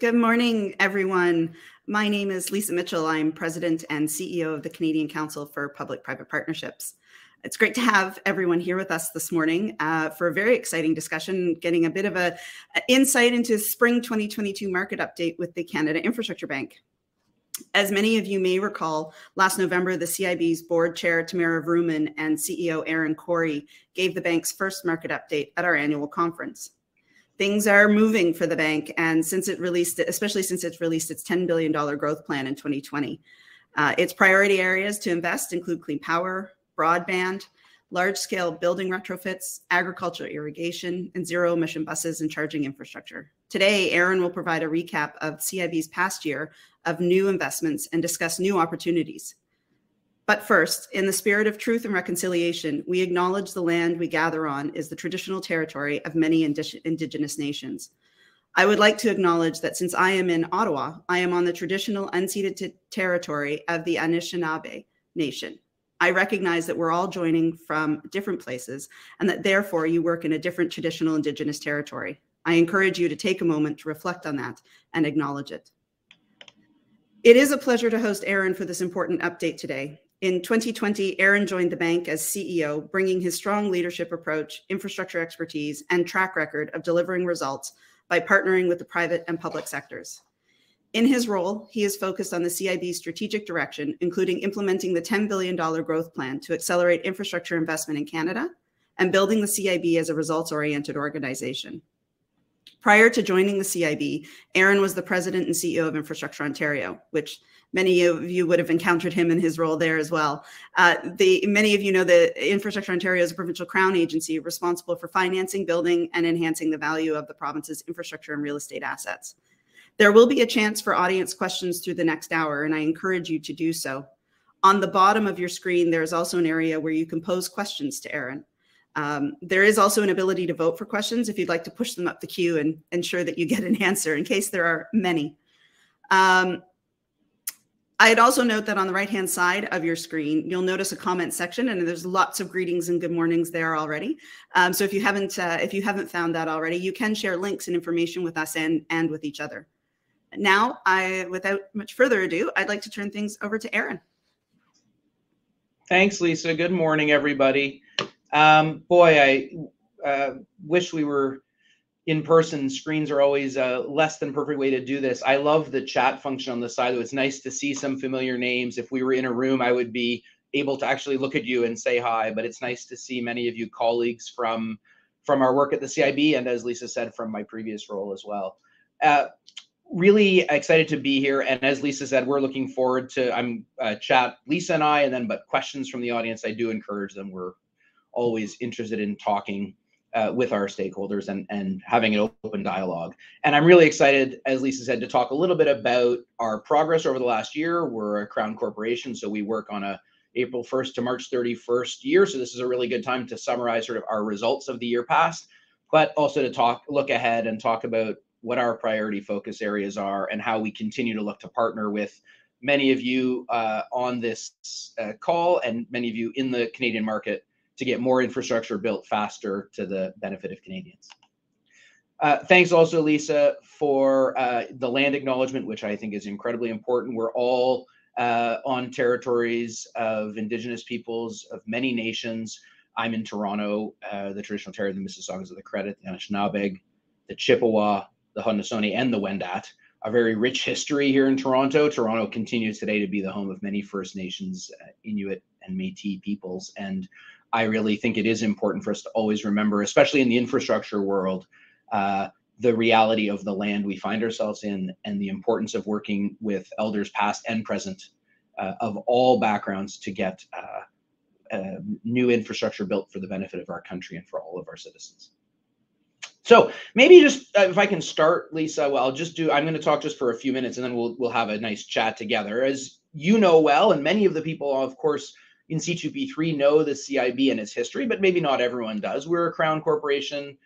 Good morning, everyone. My name is Lisa Mitchell. I'm President and CEO of the Canadian Council for Public Private Partnerships. It's great to have everyone here with us this morning uh, for a very exciting discussion, getting a bit of a, a insight into spring 2022 market update with the Canada Infrastructure Bank. As many of you may recall, last November, the CIB's board chair, Tamara Vrooman, and CEO Ehren Cory gave the bank's first market update at our annual conference. Things are moving for the bank, and since it released, especially since it's released its $10 billion growth plan in 2020, uh, its priority areas to invest include clean power, broadband, large scale building retrofits, agriculture irrigation, and zero emission buses and charging infrastructure. Today, Ehren will provide a recap of CIB's past year of new investments and discuss new opportunities. But first, in the spirit of truth and reconciliation, we acknowledge the land we gather on is the traditional territory of many Indigenous nations. I would like to acknowledge that since I am in Ottawa, I am on the traditional unceded territory of the Anishinaabe Nation. I recognize that we're all joining from different places and that therefore you work in a different traditional Indigenous territory. I encourage you to take a moment to reflect on that and acknowledge it. It is a pleasure to host Ehren for this important update today. In 2020, Ehren joined the bank as CEO, bringing his strong leadership approach, infrastructure expertise, and track record of delivering results by partnering with the private and public sectors. In his role, he is focused on the CIB's strategic direction, including implementing the $10 billion growth plan to accelerate infrastructure investment in Canada and building the CIB as a results oriented organization. Prior to joining the CIB, Ehren was the president and CEO of Infrastructure Ontario, which many of you would have encountered him in his role there as well. Uh, the, many of you know that Infrastructure Ontario is a provincial crown agency responsible for financing, building, and enhancing the value of the province's infrastructure and real estate assets. There will be a chance for audience questions through the next hour, and I encourage you to do so. On the bottom of your screen, there's also an area where you can pose questions to Ehren. Um, there is also an ability to vote for questions if you'd like to push them up the queue and ensure that you get an answer in case there are many. Um, I'd also note that on the right hand side of your screen, you'll notice a comment section, and there's lots of greetings and good mornings there already. Um, so if you haven't uh, if you haven't found that already, you can share links and information with us and and with each other. Now, I, without much further ado, I'd like to turn things over to Ehren. Thanks, Lisa. Good morning, everybody. Um, boy, I uh, wish we were in person. Screens are always a less than perfect way to do this. I love the chat function on the side. It's nice to see some familiar names. If we were in a room, I would be able to actually look at you and say hi. But it's nice to see many of you colleagues from from our work at the CIB, and as Lisa said, from my previous role as well. Uh, really excited to be here. And as Lisa said, we're looking forward to I'm uh, chat Lisa and I, and then but questions from the audience. I do encourage them. We're always interested in talking uh, with our stakeholders and and having an open dialogue. And I'm really excited, as Lisa said, to talk a little bit about our progress over the last year. We're a Crown corporation, so we work on a April 1st to March 31st year. So this is a really good time to summarize sort of our results of the year past, but also to talk, look ahead and talk about what our priority focus areas are, and how we continue to look to partner with many of you uh, on this uh, call and many of you in the Canadian market to get more infrastructure built faster to the benefit of Canadians. Uh, thanks also, Lisa, for uh, the land acknowledgement, which I think is incredibly important. We're all uh, on territories of Indigenous peoples of many nations. I'm in Toronto, uh, the traditional territory of the Mississaugas of the Credit, the Anishinaabeg, the Chippewa, the Haudenosaunee, and the Wendat. A very rich history here in Toronto. Toronto continues today to be the home of many First Nations, uh, Inuit, and Métis peoples. And I really think it is important for us to always remember, especially in the infrastructure world, uh, the reality of the land we find ourselves in and the importance of working with elders past and present uh, of all backgrounds to get uh, uh new infrastructure built for the benefit of our country and for all of our citizens. So maybe just uh, if I can start, Lisa. Well, I'll just do. I'm going to talk just for a few minutes, and then we'll we'll have a nice chat together. As you know well, and many of the people, of course, in C2P3 know the CIB and its history, but maybe not everyone does. We're a crown corporation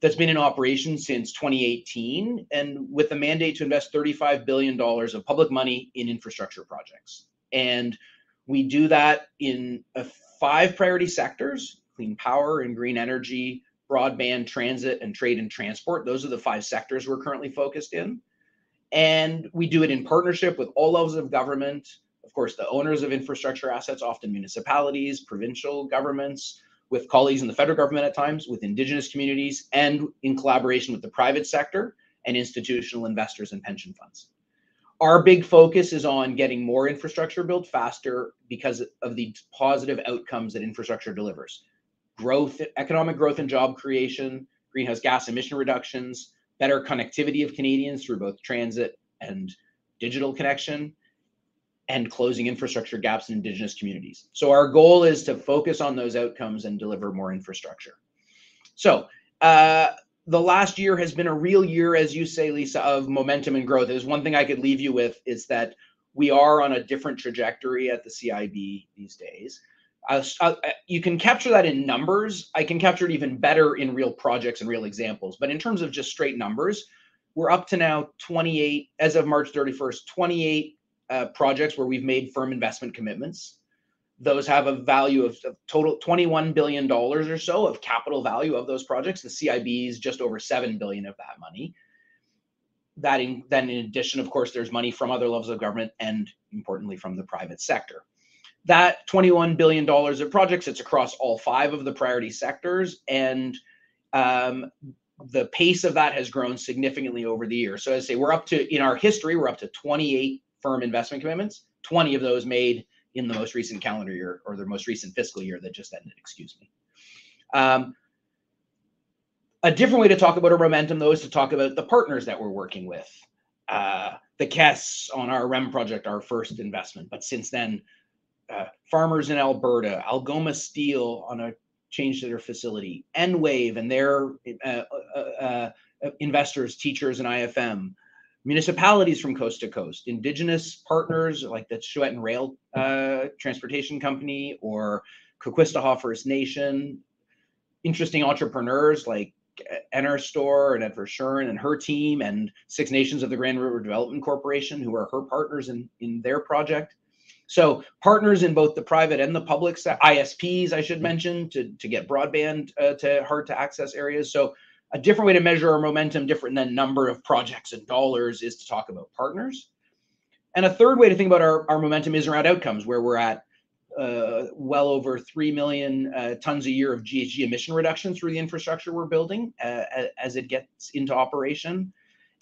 that's been in operation since 2018, and with a mandate to invest 35 billion dollars of public money in infrastructure projects. And we do that in uh, five priority sectors: clean power and green energy broadband, transit, and trade and transport. Those are the five sectors we're currently focused in. and we do it in partnership with all levels of government. Of course, the owners of infrastructure assets, often municipalities, provincial governments, with colleagues in the federal government at times, with Indigenous communities, and in collaboration with the private sector and institutional investors and pension funds. Our big focus is on getting more infrastructure built faster because of the positive outcomes that infrastructure delivers. Growth, economic growth and job creation, greenhouse gas emission reductions, better connectivity of Canadians through both transit and digital connection, and closing infrastructure gaps in Indigenous communities. So our goal is to focus on those outcomes and deliver more infrastructure. So uh, the last year has been a real year, as you say, Lisa, of momentum and growth. There's one thing I could leave you with is that we are on a different trajectory at the CIB these days. Uh, uh, you can capture that in numbers. I can capture it even better in real projects and real examples. But in terms of just straight numbers, we're up to now 28, as of March 31st, 28 uh, projects where we've made firm investment commitments. Those have a value of, of total $21 billion or so of capital value of those projects. The CIB is just over 7 billion of that money. That in, then in addition, of course, there's money from other levels of government and importantly from the private sector. That $21 billion of projects, it's across all five of the priority sectors. And um, the pace of that has grown significantly over the years. So as I say, we're up to, in our history, we're up to 28 firm investment commitments, 20 of those made in the most recent calendar year or the most recent fiscal year that just ended, excuse me. Um, a different way to talk about our momentum, though, is to talk about the partners that we're working with. Uh, the Caisse on our REM project, our first investment, but since then, uh, farmers in Alberta, Algoma Steel on a change to their facility, Enwave and their uh, uh, uh investors, teachers, and IFM, municipalities from coast to coast, indigenous partners like the Tshiuetin Rail uh, Transportation Company or Kahkewistahaw First Nation, interesting entrepreneurs like NRStor and Annette Verschuren and her team and Six Nations of the Grand River Development Corporation, who are her partners in, in their project. So partners in both the private and the public ISPs, I should mention, to, to get broadband uh, to hard to access areas. So a different way to measure our momentum, different than number of projects and dollars, is to talk about partners. And a third way to think about our, our momentum is around outcomes, where we're at uh, well over 3 million uh, tons a year of GHG emission reduction through the infrastructure we're building uh, as it gets into operation.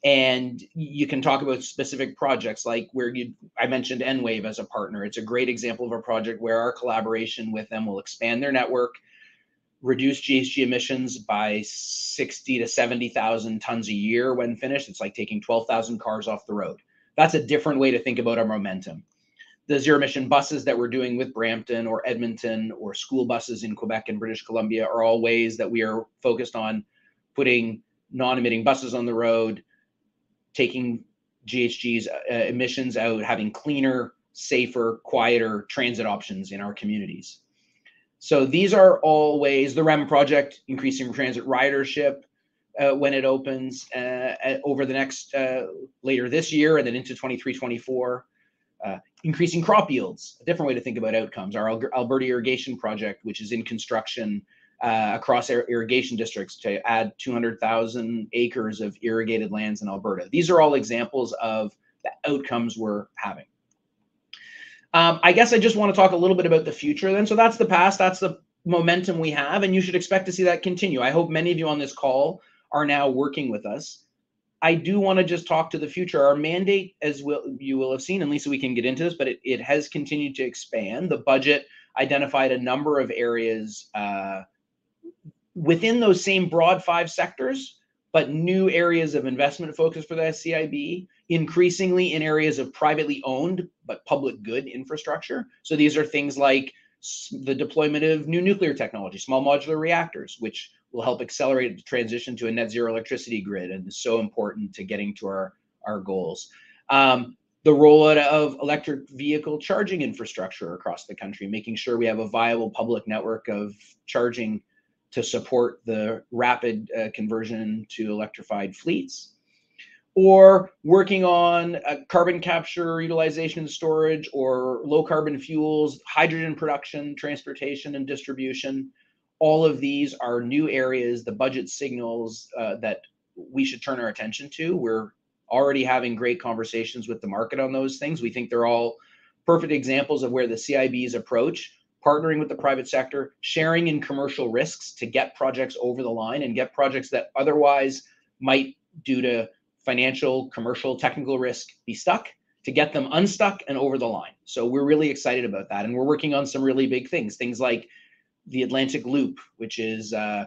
And you can talk about specific projects like where you, I mentioned Enwave as a partner. It's a great example of a project where our collaboration with them will expand their network reduce GHG emissions by 60 to 70,000 tons a year when finished. It's like taking 12,000 cars off the road. That's a different way to think about our momentum. The zero emission buses that we're doing with Brampton or Edmonton or school buses in Quebec and British Columbia are all ways that we are focused on putting non emitting buses on the road, taking GHG's uh, emissions out, having cleaner, safer, quieter transit options in our communities. So these are all ways the REM project increasing transit ridership uh, when it opens uh, over the next uh, later this year and then into 23 24 uh, increasing crop yields a different way to think about outcomes. Our alberta irrigation project which is in construction uh, across irrigation districts to add 200000 acres of irrigated lands in alberta. These are all examples of the outcomes we're having um, I guess I just want to talk a little bit about the future then. So that's the past, that's the momentum we have, and you should expect to see that continue. I hope many of you on this call are now working with us. I do want to just talk to the future. Our mandate, as will, you will have seen, and Lisa, we can get into this, but it, it has continued to expand. The budget identified a number of areas uh, within those same broad five sectors, but new areas of investment focus for the CIB increasingly in areas of privately owned but public good infrastructure. So these are things like the deployment of new nuclear technology, small modular reactors, which will help accelerate the transition to a net zero electricity grid and is so important to getting to our, our goals. Um, the rollout of electric vehicle charging infrastructure across the country, making sure we have a viable public network of charging to support the rapid uh, conversion to electrified fleets or working on carbon capture, utilization storage, or low carbon fuels, hydrogen production, transportation, and distribution. All of these are new areas, the budget signals uh, that we should turn our attention to. We're already having great conversations with the market on those things. We think they're all perfect examples of where the CIB's approach, partnering with the private sector, sharing in commercial risks to get projects over the line and get projects that otherwise might, due to financial, commercial, technical risk, be stuck to get them unstuck and over the line. So we're really excited about that. And we're working on some really big things, things like the Atlantic Loop, which is uh,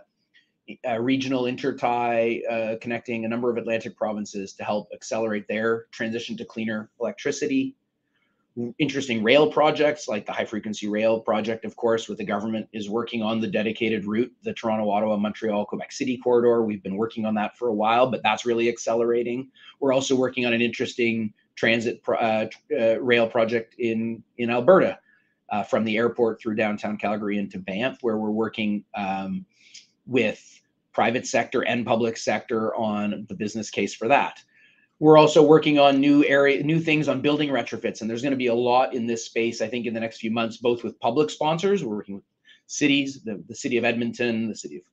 a regional intertie uh, connecting a number of Atlantic provinces to help accelerate their transition to cleaner electricity. Interesting rail projects like the high frequency rail project, of course, with the government is working on the dedicated route, the Toronto, Ottawa, Montreal, Quebec City corridor. We've been working on that for a while, but that's really accelerating. We're also working on an interesting transit uh, uh, rail project in in Alberta, uh, from the airport through downtown Calgary into Banff, where we're working um, with private sector and public sector on the business case for that. We're also working on new area, new things on building retrofits, and there's going to be a lot in this space. I think in the next few months, both with public sponsors. We're working with cities, the, the city of Edmonton, the city of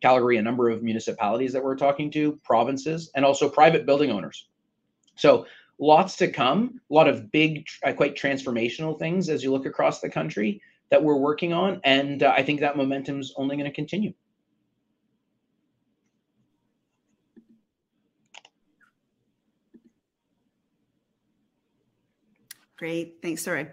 Calgary, a number of municipalities that we're talking to, provinces, and also private building owners. So lots to come, a lot of big, uh, quite transformational things as you look across the country that we're working on. And uh, I think that momentum is only going to continue. Great. Thanks. Sorry.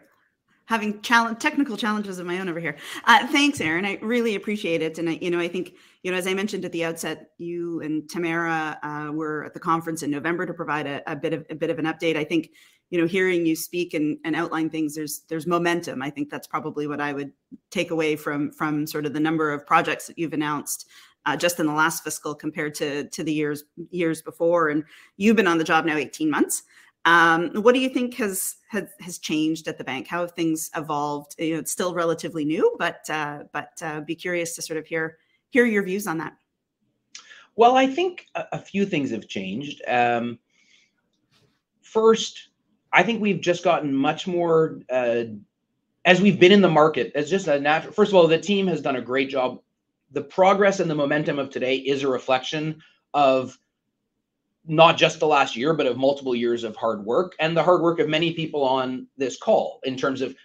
Having challenge, technical challenges of my own over here. Uh, thanks, Ehren. I really appreciate it. And I, you know, I think, you know, as I mentioned at the outset, you and Tamara uh, were at the conference in November to provide a, a, bit of a bit of an update. I think, you know, hearing you speak and, and outline things, there's there's momentum. I think that's probably what I would take away from from sort of the number of projects that you've announced uh, just in the last fiscal compared to to the years years before. And you've been on the job now 18 months. Um, what do you think has, has has changed at the bank? How have things evolved? You know, it's still relatively new, but uh, but uh, be curious to sort of hear hear your views on that. Well, I think a, a few things have changed. Um, first, I think we've just gotten much more uh, as we've been in the market. As just a natural. First of all, the team has done a great job. The progress and the momentum of today is a reflection of not just the last year, but of multiple years of hard work and the hard work of many people on this call in terms of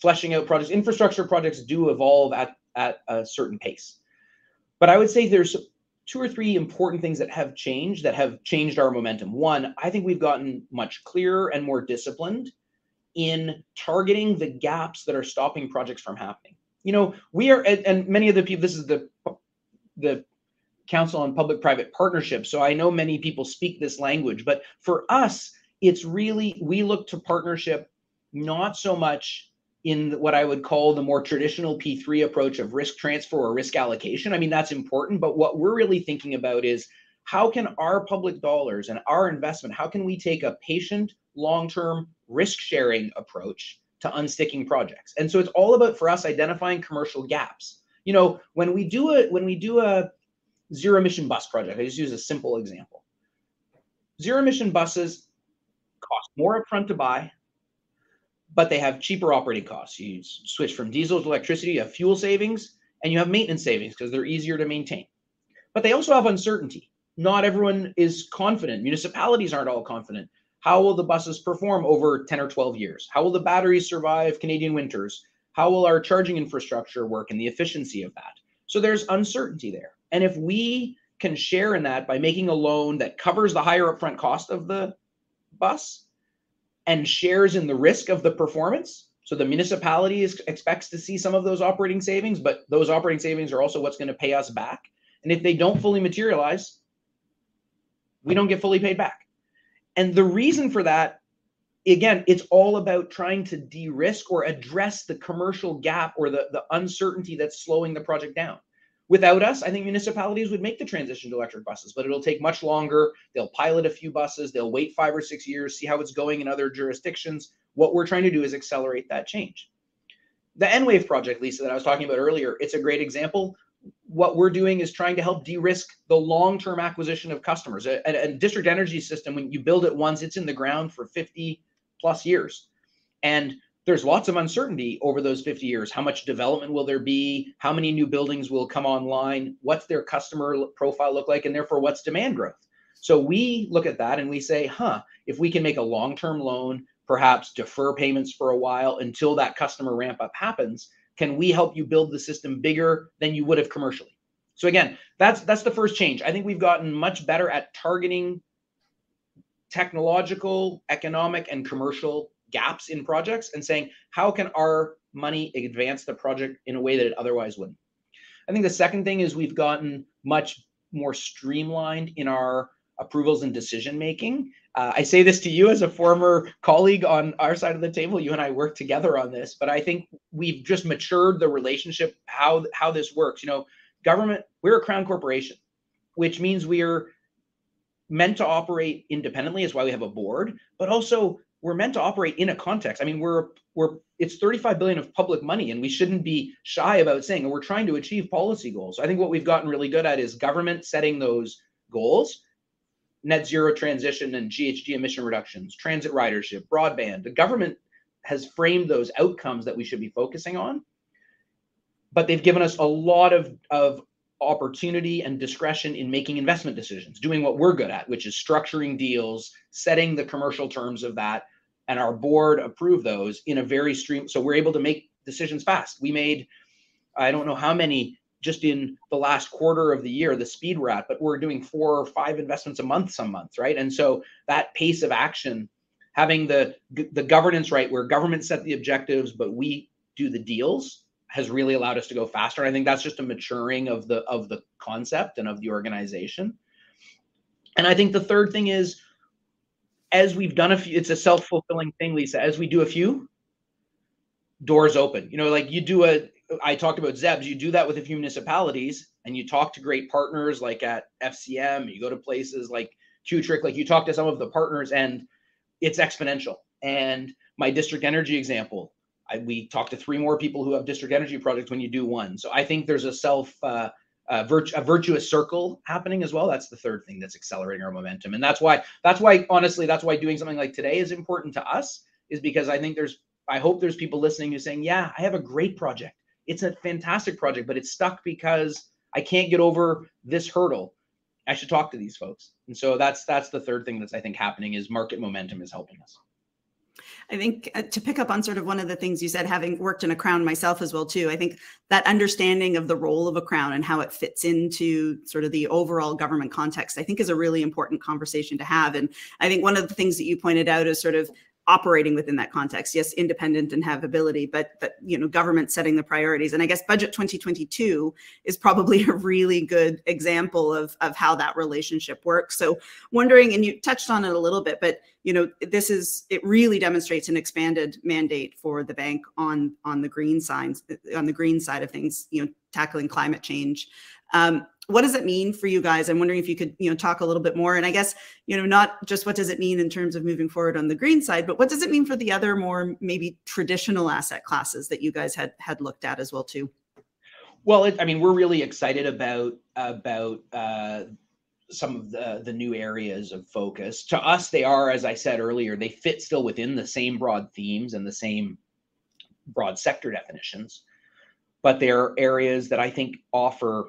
fleshing out projects. Infrastructure projects do evolve at, at a certain pace. But I would say there's two or three important things that have changed that have changed our momentum. One, I think we've gotten much clearer and more disciplined in targeting the gaps that are stopping projects from happening. You know, we are, and many of the people, this is the the Council on Public Private Partnerships. So I know many people speak this language, but for us, it's really, we look to partnership not so much in what I would call the more traditional P3 approach of risk transfer or risk allocation. I mean, that's important, but what we're really thinking about is how can our public dollars and our investment, how can we take a patient, long-term risk sharing approach to unsticking projects? And so it's all about for us identifying commercial gaps. You know, when we do a when we do a zero emission bus project. I just use a simple example. Zero emission buses cost more upfront to buy, but they have cheaper operating costs. You switch from diesel to electricity, you have fuel savings, and you have maintenance savings because they're easier to maintain. But they also have uncertainty. Not everyone is confident. Municipalities aren't all confident. How will the buses perform over 10 or 12 years? How will the batteries survive Canadian winters? How will our charging infrastructure work and the efficiency of that? So there's uncertainty there. And if we can share in that by making a loan that covers the higher upfront cost of the bus and shares in the risk of the performance, so the municipality is, expects to see some of those operating savings, but those operating savings are also what's going to pay us back. And if they don't fully materialize, we don't get fully paid back. And the reason for that, again, it's all about trying to de risk or address the commercial gap or the, the uncertainty that's slowing the project down. Without us, I think municipalities would make the transition to electric buses, but it'll take much longer. They'll pilot a few buses, they'll wait five or six years, see how it's going in other jurisdictions. What we're trying to do is accelerate that change. The Enwave project, Lisa, that I was talking about earlier, it's a great example. What we're doing is trying to help de-risk the long-term acquisition of customers. A, a district energy system, when you build it once, it's in the ground for 50 plus years. And there's lots of uncertainty over those 50 years. How much development will there be? How many new buildings will come online? What's their customer profile look like? And therefore, what's demand growth? So we look at that and we say, huh, if we can make a long-term loan, perhaps defer payments for a while until that customer ramp up happens, can we help you build the system bigger than you would have commercially? So again, that's that's the first change. I think we've gotten much better at targeting technological, economic, and commercial gaps in projects and saying, how can our money advance the project in a way that it otherwise wouldn't? I think the second thing is we've gotten much more streamlined in our approvals and decision making. Uh, I say this to you as a former colleague on our side of the table. You and I work together on this, but I think we've just matured the relationship how how this works. You know, government we're a crown corporation, which means we're meant to operate independently. Is why we have a board, but also we're meant to operate in a context. I mean, we're we're it's 35 billion of public money, and we shouldn't be shy about saying, and we're trying to achieve policy goals. I think what we've gotten really good at is government setting those goals, net zero transition and GHG emission reductions, transit ridership, broadband. The government has framed those outcomes that we should be focusing on, but they've given us a lot of of opportunity and discretion in making investment decisions, doing what we're good at, which is structuring deals, setting the commercial terms of that, and our board approve those in a very stream. So we're able to make decisions fast. We made, I don't know how many just in the last quarter of the year, the speed we're at, but we're doing four or five investments a month some months, right? And so that pace of action, having the the governance right, where government set the objectives, but we do the deals, has really allowed us to go faster. I think that's just a maturing of the of the concept and of the organization. And I think the third thing is as we've done a few, it's a self-fulfilling thing, Lisa. As we do a few, doors open. You know, like you do a I talked about ZEBs, you do that with a few municipalities and you talk to great partners like at FCM, you go to places like CUTRIC, like you talk to some of the partners and it's exponential. And my district energy example, I, we talk to three more people who have district energy projects when you do one. So I think there's a self uh, uh, virt- a virtuous circle happening as well. That's the third thing that's accelerating our momentum, and that's why that's why honestly that's why doing something like today is important to us. Is because I think there's I hope there's people listening who's saying, yeah, I have a great project. It's a fantastic project, but it's stuck because I can't get over this hurdle. I should talk to these folks. And so that's that's the third thing that's I think happening is market momentum is helping us. I think uh, to pick up on sort of one of the things you said, having worked in a crown myself as well too, I think that understanding of the role of a crown and how it fits into sort of the overall government context, I think is a really important conversation to have. And I think one of the things that you pointed out is sort of operating within that context. Yes independent and have ability but but you know government setting the priorities. And i guess budget 2022 is probably a really good example of of how that relationship works. So wondering and you touched on it a little bit but you know this is it really demonstrates an expanded mandate for the bank on on the green signs on the green side of things you know tackling climate change. Um, what does it mean for you guys? I'm wondering if you could, you know, talk a little bit more. And I guess, you know, not just what does it mean in terms of moving forward on the green side, but what does it mean for the other more maybe traditional asset classes that you guys had had looked at as well too? Well, it, I mean, we're really excited about about uh, some of the the new areas of focus. To us, they are, as I said earlier, they fit still within the same broad themes and the same broad sector definitions, but they're areas that I think offer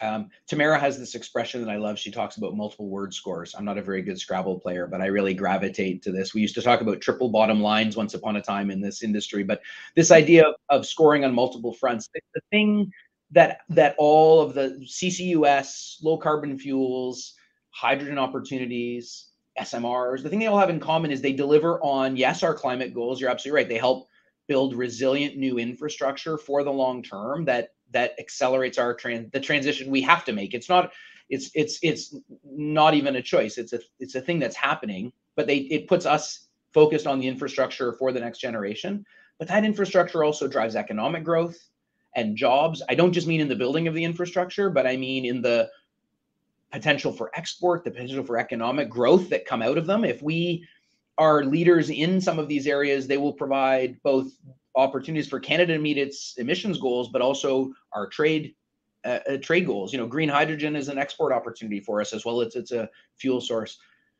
um, Tamara has this expression that I love. She talks about multiple word scores. I'm not a very good Scrabble player, but I really gravitate to this. We used to talk about triple bottom lines once upon a time in this industry, but this idea of, scoring on multiple fronts, the thing that that all of the CCUS, low carbon fuels, hydrogen opportunities, SMRs, the thing they all have in common is they deliver on yes, our climate goals. You're absolutely right. They help build resilient new infrastructure for the long term that that accelerates our trans the transition we have to make. It's not it's it's it's not even a choice. It's a it's a thing that's happening, but they it puts us focused on the infrastructure for the next generation. But that infrastructure also drives economic growth and jobs. I don't just mean in the building of the infrastructure, but I mean in the potential for export, the potential for economic growth that come out of them. If we are leaders in some of these areas, they will provide both opportunities for Canada to meet its emissions goals, but also our trade uh, uh, trade goals. You know, green hydrogen is an export opportunity for us as well. It's it's a fuel source.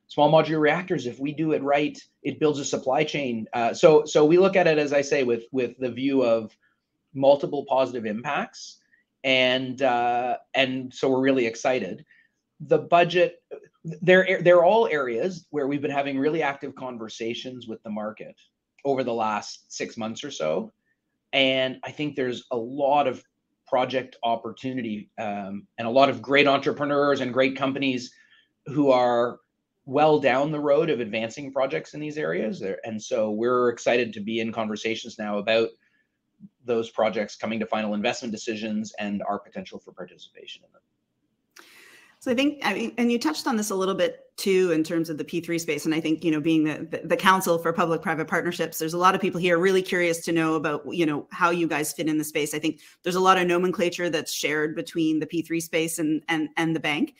Small modular reactors, if we do it right, it builds a supply chain. Uh, so so we look at it as I say with with the view of multiple positive impacts, and uh, and so we're really excited. the budget, they're they're all areas where we've been having really active conversations with the market over the last six months or so, and I think there's a lot of project opportunity um, and a lot of great entrepreneurs and great companies who are well down the road of advancing projects in these areas. And so we're excited to be in conversations now about those projects coming to final investment decisions and our potential for participation in them. So I think, I mean, and you touched on this a little bit too in terms of the P3 space. And I think, you know, being the, the, Council for Public-Private Partnerships, there's a lot of people here really curious to know about, you know, how you guys fit in the space. I think there's a lot of nomenclature that's shared between the P3 space and and and the bank.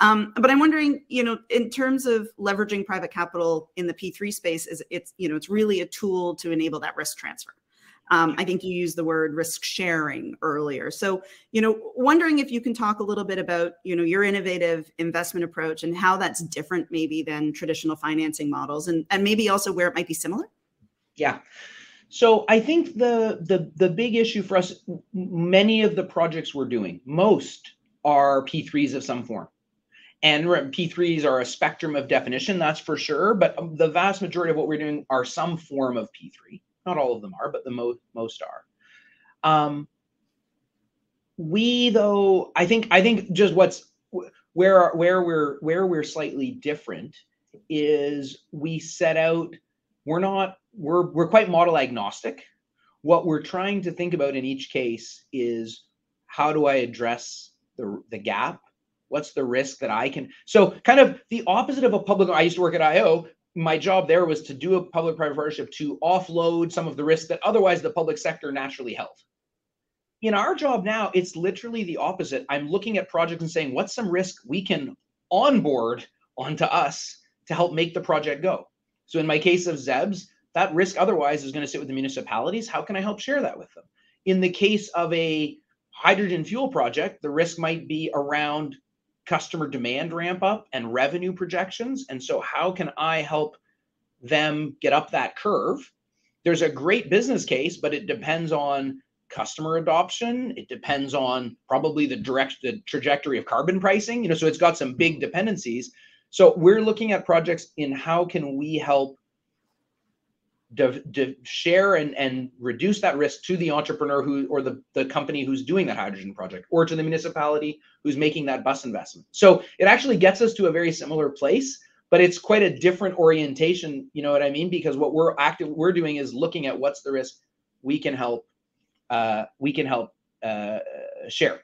Um, but I'm wondering, you know, in terms of leveraging private capital in the P3 space, is it's, you know, it's really a tool to enable that risk transfer. Um, I think you used the word risk sharing earlier. So, you know, wondering if you can talk a little bit about, you know, your innovative investment approach and how that's different maybe than traditional financing models and, and maybe also where it might be similar? Yeah. So I think the the the big issue for us, many of the projects we're doing, most are P3s of some form. And P3s are a spectrum of definition, that's for sure. But the vast majority of what we're doing are some form of P3. Not all of them are, but the most most are. Um, we though, I think I think just what's where where we're where we're slightly different is we set out. We're not we're we're quite model agnostic. What we're trying to think about in each case is how do I address the the gap what's the risk that i can so kind of the opposite of a public i used to work at io my job there was to do a public private partnership to offload some of the risk that otherwise the public sector naturally held. In our job now, it's literally the opposite. I'm looking at projects and saying, what's some risk we can onboard onto us to help make the project go? So in my case of ZEBS, that risk otherwise is going to sit with the municipalities. How can I help share that with them? In the case of a hydrogen fuel project, the risk might be around customer demand ramp up and revenue projections. And so, how can I help them get up that curve? There's a great business case, but it depends on customer adoption. It depends on probably the direct the trajectory of carbon pricing. You know, so it's got some big mm-hmm. dependencies. So we're looking at projects in how can we help to, to share and, and reduce that risk to the entrepreneur who or the, the company who's doing that hydrogen project or to the municipality who's making that bus investment. So it actually gets us to a very similar place, but it's quite a different orientation, you know what I mean? Because what we're active we're doing is looking at what's the risk we can help uh, we can help uh, share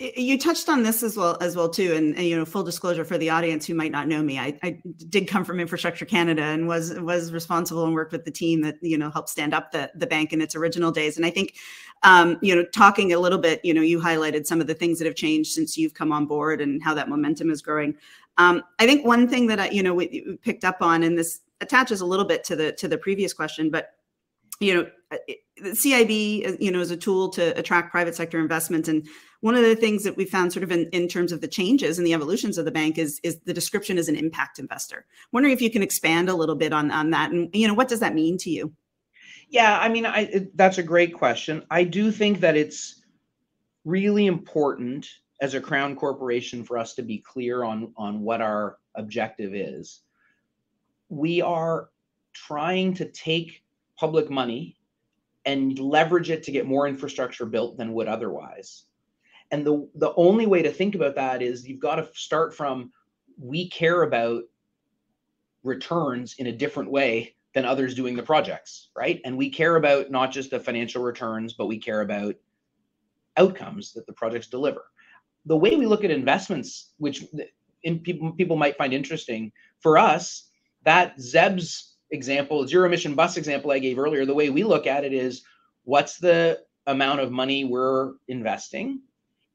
you touched on this as well as well too and, and, you know full disclosure for the audience who might not know me I, I, did come from infrastructure canada and was was responsible and worked with the team that you know helped stand up the, the bank in its original days. And i think um, you know talking a little bit you know you highlighted some of the things that have changed since you've come on board and how that momentum is growing. Um, i think one thing that i you know we picked up on and this attaches a little bit to the to the previous question but you know the cib you know is a tool to attract private sector investment and one of the things that we found sort of in, in terms of the changes and the evolutions of the bank is is the description as an impact investor. I'm wondering if you can expand a little bit on on that and you know what does that mean to you? Yeah, I mean, I it, that's a great question. I do think that it's really important as a crown corporation for us to be clear on on what our objective is. We are trying to take public money and leverage it to get more infrastructure built than would otherwise. And the the only way to think about that is you've got to start from we care about returns in a different way than others doing the projects, right? And we care about not just the financial returns, but we care about outcomes that the projects deliver. The way we look at investments, which in people people might find interesting, for us, that ZEBS example, zero emission bus example I gave earlier, the way we look at it is what's the amount of money we're investing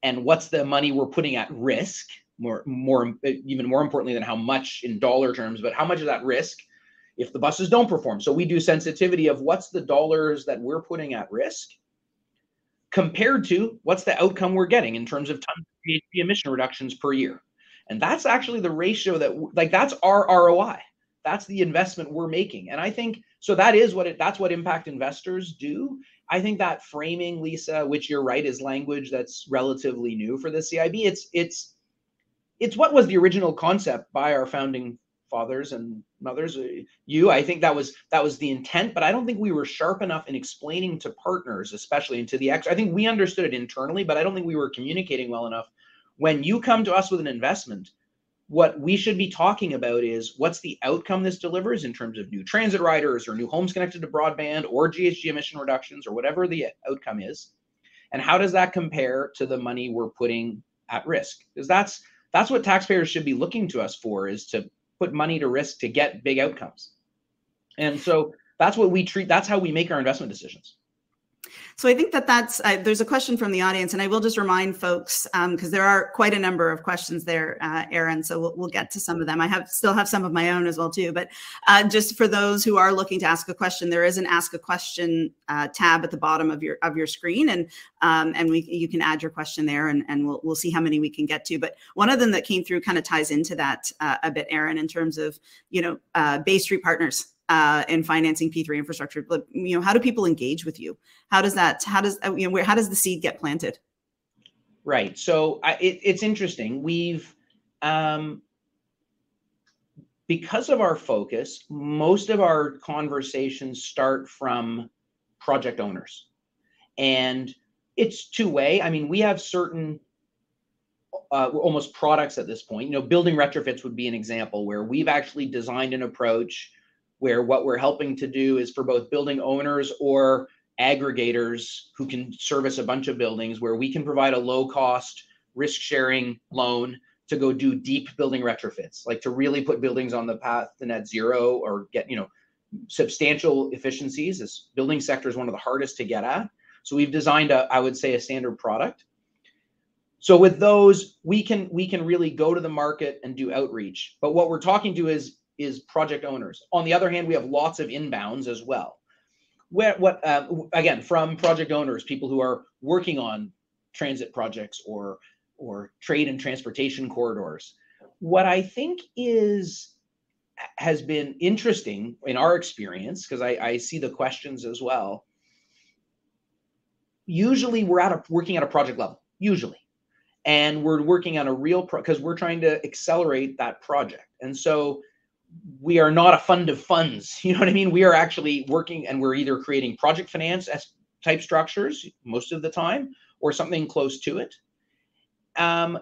and what's the money we're putting at risk more more even more importantly than how much in dollar terms but how much is that risk if the buses don't perform? So we do sensitivity of what's the dollars that we're putting at risk compared to what's the outcome we're getting in terms of tons of GHG emission reductions per year. And that's actually the ratio that like that's our ROI that's the investment we're making. And i think so that is what it that's what impact investors do I think that framing, Lisa, which you're right, is language that's relatively new for the CIB. It's it's it's what was the original concept by our founding fathers and mothers uh, you i think that was that was the intent but i don't think we were sharp enough in explaining to partners especially into the ex i think we understood it internally but i don't think we were communicating well enough when you come to us with an investment what we should be talking about is what's the outcome this delivers in terms of new transit riders or new homes connected to broadband or GHG emission reductions or whatever the outcome is. And how does that compare to the money we're putting at risk? Because that's that's what taxpayers should be looking to us for is to put money to risk to get big outcomes. And so that's what we treat that's how we make our investment decisions. So I think that that's, uh, there's a question from the audience and I will just remind folks, because um, there are quite a number of questions there, uh, Ehren, so we'll, we'll, get to some of them. I have still have some of my own as well too, but uh, just for those who are looking to ask a question, there is an ask a question uh, tab at the bottom of your of your screen and um, and we you can add your question there and, and we'll, we'll see how many we can get to. But one of them that came through kind of ties into that uh, a bit, Ehren, in terms of, you know, uh, Bay Street Partners uh, in financing P3 infrastructure? But, you know, how do people engage with you? How does that, how does, uh, you know, where, how does the seed get planted? Right. So I, it, it's interesting. We've, um, because of our focus, most of our conversations start from project owners. And it's two way. I mean, we have certain uh, almost products at this point. You know, building retrofits would be an example where we've actually designed an approach where what we're helping to do is for both building owners or aggregators who can service a bunch of buildings where we can provide a low cost risk sharing loan to go do deep building retrofits like to really put buildings on the path to net zero or get you know substantial efficiencies this building sector is one of the hardest to get at. So we've designed a i would say a standard product. So with those we can we can really go to the market and do outreach. But what we're talking to is is project owners. On the other hand, we have lots of inbounds as well. Where, what uh, again from project owners, people who are working on transit projects or or trade and transportation corridors. What I think is has been interesting in our experience because I, I see the questions as well. Usually, we're at a working at a project level. Usually, and we're working on a real because we're trying to accelerate that project. And so we are not a fund of funds. You know what I mean? We are actually working and we're either creating project finance type structures most of the time or something close to it. Um,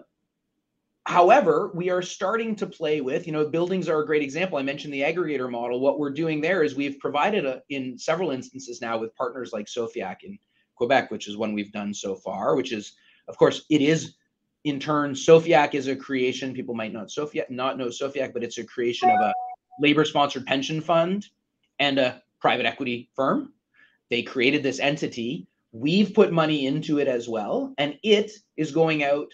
however, we are starting to play with, you know, buildings are a great example. I mentioned the aggregator model. What we're doing there is we've provided a, in several instances now with partners like Sofiac in Quebec, which is one we've done so far, which is, of course, it is in turn, Sofiac is a creation. People might not Sofiac not know Sofiac, but it's a creation of a labor-sponsored pension fund and a private equity firm. They created this entity. We've put money into it as well, and it is going out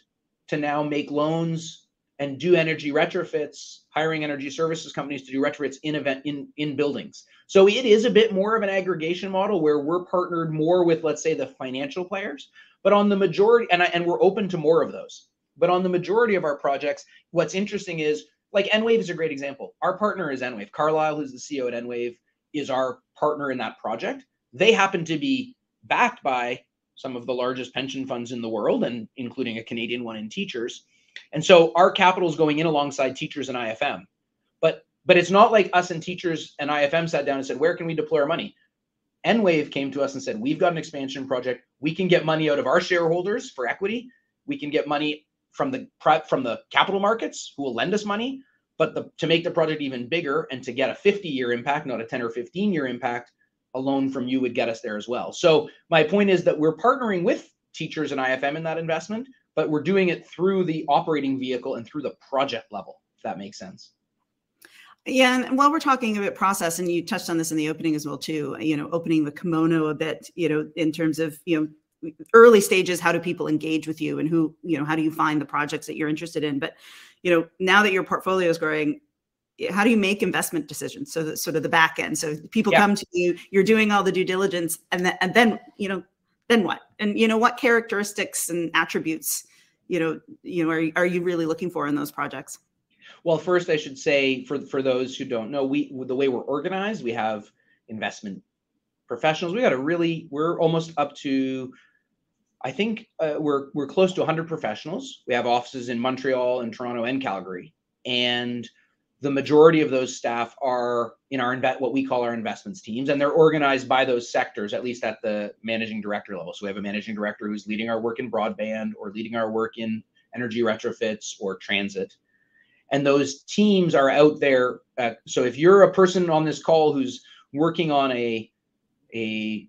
to now make loans and do energy retrofits, hiring energy services companies to do retrofits in event in in buildings. So it is a bit more of an aggregation model where we're partnered more with, let's say, the financial players, but on the majority, and I, and we're open to more of those. But on the majority of our projects, what's interesting is like Enwave is a great example. Our partner is Enwave. Carlyle, who's the CEO at Enwave, is our partner in that project. They happen to be backed by some of the largest pension funds in the world, and including a Canadian one in teachers. And so our capital is going in alongside teachers and IFM. But but it's not like us and teachers and IFM sat down and said, where can we deploy our money? Enwave came to us and said, we've got an expansion project. We can get money out of our shareholders for equity. We can get money from the from the capital markets who will lend us money. But the, to make the project even bigger and to get a 50 year impact, not a 10 or 15 year impact, a loan from you would get us there as well. So my point is that we're partnering with teachers and IFM in that investment, but we're doing it through the operating vehicle and through the project level, if that makes sense. Yeah, and while we're talking about process, and you touched on this in the opening as well too, you know, opening the kimono a bit, you know, in terms of you know early stages, how do people engage with you, and who, you know, how do you find the projects that you're interested in? But you know, now that your portfolio is growing, how do you make investment decisions? So that sort of the back end. So people yeah. come to you, you're doing all the due diligence, and then and then you know, then what? And you know, what characteristics and attributes, you know, you know, are are you really looking for in those projects? Well, first I should say for for those who don't know, we the way we're organized, we have investment professionals. We got a really we're almost up to I think uh, we're we're close to 100 professionals. We have offices in Montreal and Toronto and Calgary, and the majority of those staff are in our inve- what we call our investments teams, and they're organized by those sectors, at least at the managing director level. So we have a managing director who's leading our work in broadband or leading our work in energy retrofits or transit, and those teams are out there. Uh, so if you're a person on this call who's working on a a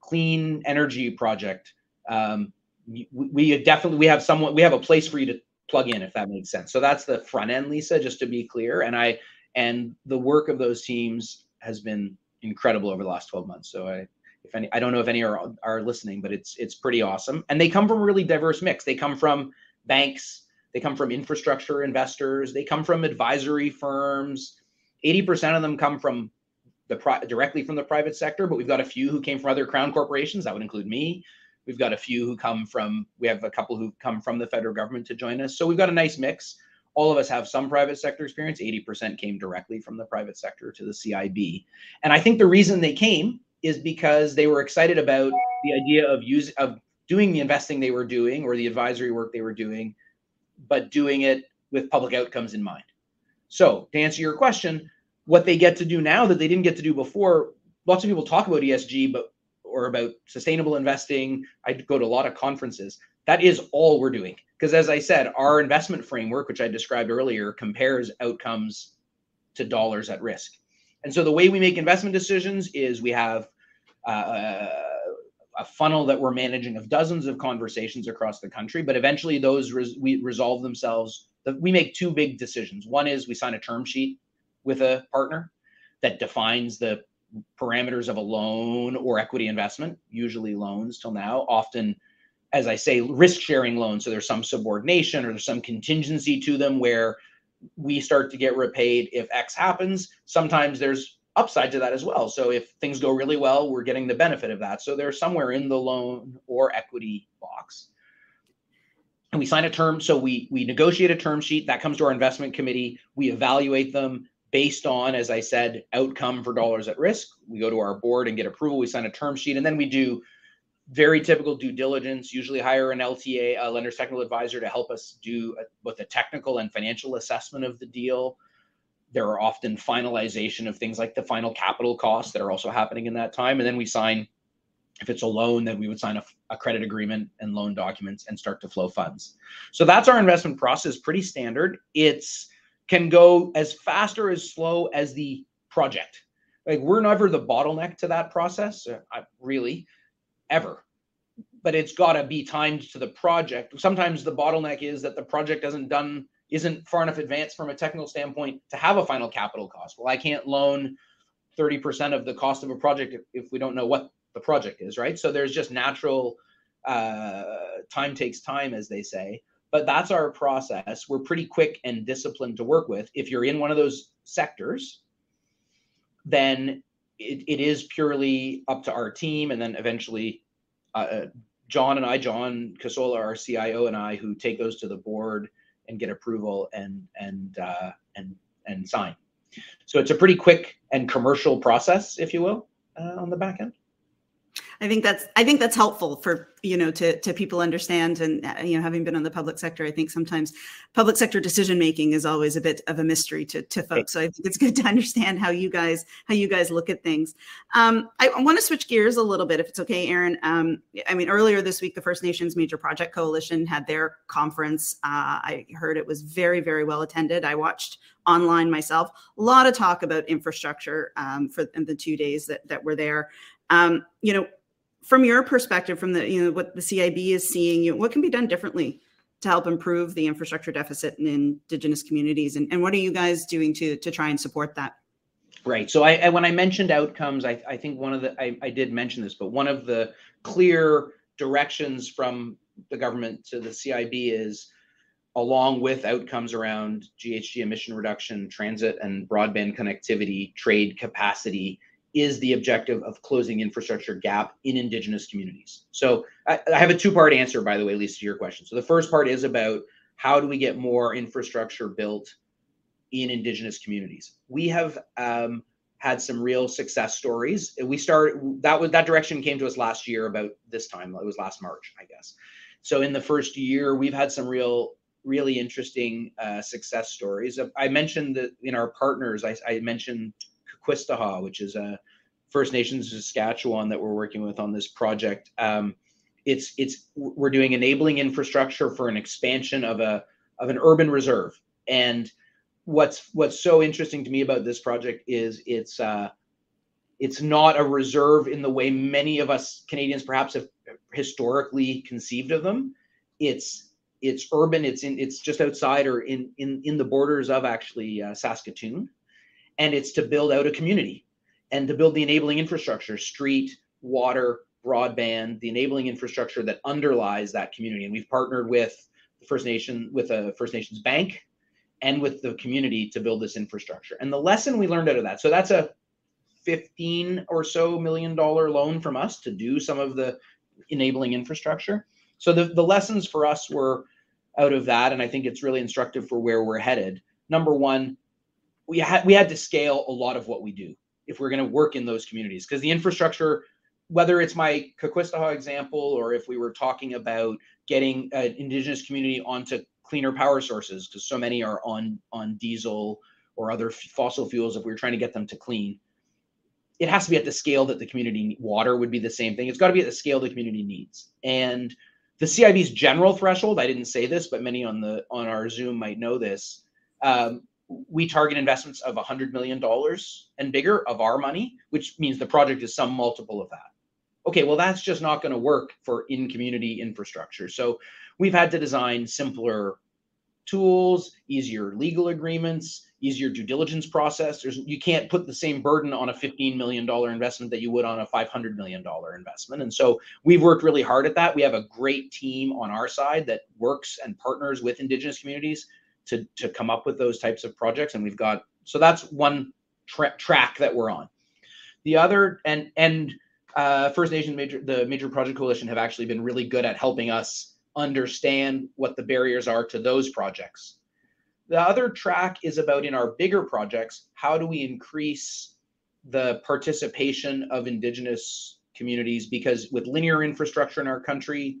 clean energy project, um, we, we definitely we have someone we have a place for you to plug in if that makes sense. So that's the front end, Lisa, just to be clear. And I and the work of those teams has been incredible over the last 12 months. So I if any I don't know if any are are listening, but it's it's pretty awesome. And they come from a really diverse mix. They come from banks, they come from infrastructure investors, they come from advisory firms. 80% of them come from the pri- directly from the private sector, but we've got a few who came from other crown corporations. That would include me. We've got a few who come from, we have a couple who come from the federal government to join us. So we've got a nice mix. All of us have some private sector experience. 80% came directly from the private sector to the CIB. And I think the reason they came is because they were excited about the idea of use of doing the investing they were doing or the advisory work they were doing, but doing it with public outcomes in mind. So to answer your question, what they get to do now that they didn't get to do before, lots of people talk about ESG, but or about sustainable investing. I go to a lot of conferences. That is all we're doing. Because as I said, our investment framework, which I described earlier, compares outcomes to dollars at risk. And so the way we make investment decisions is we have uh, a funnel that we're managing of dozens of conversations across the country, but eventually those res- we resolve themselves. We make two big decisions. One is we sign a term sheet with a partner that defines the parameters of a loan or equity investment, usually loans till now, often, as I say, risk sharing loans. So there's some subordination or there's some contingency to them where we start to get repaid if X happens. Sometimes there's upside to that as well. So if things go really well, we're getting the benefit of that. So they're somewhere in the loan or equity box. And we sign a term. So we we negotiate a term sheet that comes to our investment committee. We evaluate them based on, as I said, outcome for dollars at risk. We go to our board and get approval. We sign a term sheet, and then we do very typical due diligence. Usually, hire an LTA, a lender's technical advisor, to help us do a, both a technical and financial assessment of the deal. There are often finalization of things like the final capital costs that are also happening in that time, and then we sign. If it's a loan, then we would sign a, a credit agreement and loan documents and start to flow funds. So that's our investment process. Pretty standard. It's can go as fast or as slow as the project. Like we're never the bottleneck to that process, uh, really, ever. But it's got to be timed to the project. Sometimes the bottleneck is that the project isn't done, isn't far enough advanced from a technical standpoint to have a final capital cost. Well, I can't loan 30% of the cost of a project if, if we don't know what the project is, right? So there's just natural uh, time takes time, as they say but that's our process. We're pretty quick and disciplined to work with. If you're in one of those sectors, then it, it is purely up to our team, and then eventually, uh, uh John and I, John Casola, our CIO, and I, who take those to the board and get approval and and uh, and and sign. So it's a pretty quick and commercial process, if you will, uh, on the back end. I think that's I think that's helpful for you know to to people understand and uh, you know having been in the public sector I think sometimes public sector decision making is always a bit of a mystery to to folks so I think it's good to understand how you guys how you guys look at things. Um, I, I want to switch gears a little bit if it's okay, Ehren. Um, I mean earlier this week the First Nations Major Project Coalition had their conference. Uh, I heard it was very very well attended. I watched online myself. A lot of talk about infrastructure um, for the two days that that were there. Um, you know, from your perspective, from the you know what the CIB is seeing, you know, what can be done differently to help improve the infrastructure deficit in Indigenous communities, and, and what are you guys doing to to try and support that? Right. So I, I when I mentioned outcomes, I, I think one of the I, I did mention this, but one of the clear directions from the government to the CIB is along with outcomes around GHG emission reduction, transit and broadband connectivity, trade capacity, is the objective of closing infrastructure gap in indigenous communities so I, I, have a two part answer by the way lisa to your question so the first part is about how do we get more infrastructure built in indigenous communities we have um, had some real success stories. We started that was that direction came to us last year about this time. It was last March, I guess. So in the first year, we've had some real really interesting uh, success stories. I mentioned that in our partners, I, I mentioned Kahkewistahaw, which is a First Nations Saskatchewan that we're working with on this project. Um, it's it's we're doing enabling infrastructure for an expansion of a of an urban reserve. And what's what's so interesting to me about this project is it's uh, it's not a reserve in the way many of us Canadians perhaps have historically conceived of them. It's it's urban. It's in it's just outside or in in in the borders of actually uh, Saskatoon, and it's to build out a community and to build the enabling infrastructure, street, water, broadband, the enabling infrastructure that underlies that community. And we've partnered with the First Nation with a First Nations bank and with the community to build this infrastructure. And the lesson we learned out of that, so that's a 15 or so million dollar loan from us to do some of the enabling infrastructure. So the, the lessons for us were out of that, and I think it's really instructive for where we're headed. Number one, we had we had to scale a lot of what we do if we're going to work in those communities because the infrastructure, whether it's my Kahkewistahaw example or if we were talking about getting an indigenous community onto cleaner power sources because so many are on on diesel or other fossil fuels if we we're trying to get them to clean it has to be at the scale that the community water would be the same thing it's got to be at the scale the community needs and the CIB's general threshold, I didn't say this, but many on the on our Zoom might know this. Um, we target investments of $100 million and bigger of our money, which means the project is some multiple of that. Okay, well, that's just not going to work for in community infrastructure. So we've had to design simpler tools, easier legal agreements, easier due diligence process. There's, you can't put the same burden on a $15 million investment that you would on a $500 million investment. And so we've worked really hard at that. We have a great team on our side that works and partners with Indigenous communities to, to come up with those types of projects. And we've got, so that's one tra- track that we're on. The other, and, and uh, First Nation major, the Major Project Coalition have actually been really good at helping us understand what the barriers are to those projects the other track is about in our bigger projects, how do we increase the participation of Indigenous communities? Because with linear infrastructure in our country,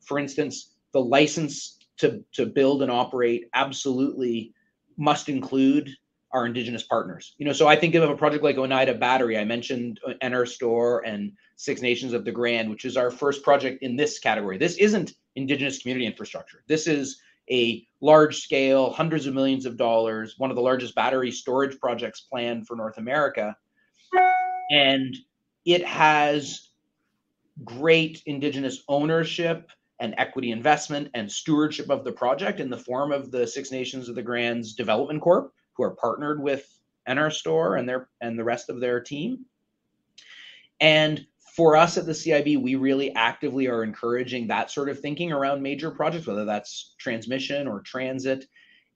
for instance, the license to, to build and operate absolutely must include our indigenous partners. You know, so I think of a project like Oneida Battery. I mentioned uh, NRStor and Six Nations of the Grand, which is our first project in this category. This isn't indigenous community infrastructure. This is a large scale, hundreds of millions of dollars, one of the largest battery storage projects planned for North America. And it has great Indigenous ownership and equity investment and stewardship of the project in the form of the Six Nations of the Grands Development Corp, who are partnered with NRStor and their and the rest of their team. And for us at the CIB, we really actively are encouraging that sort of thinking around major projects, whether that's transmission or transit.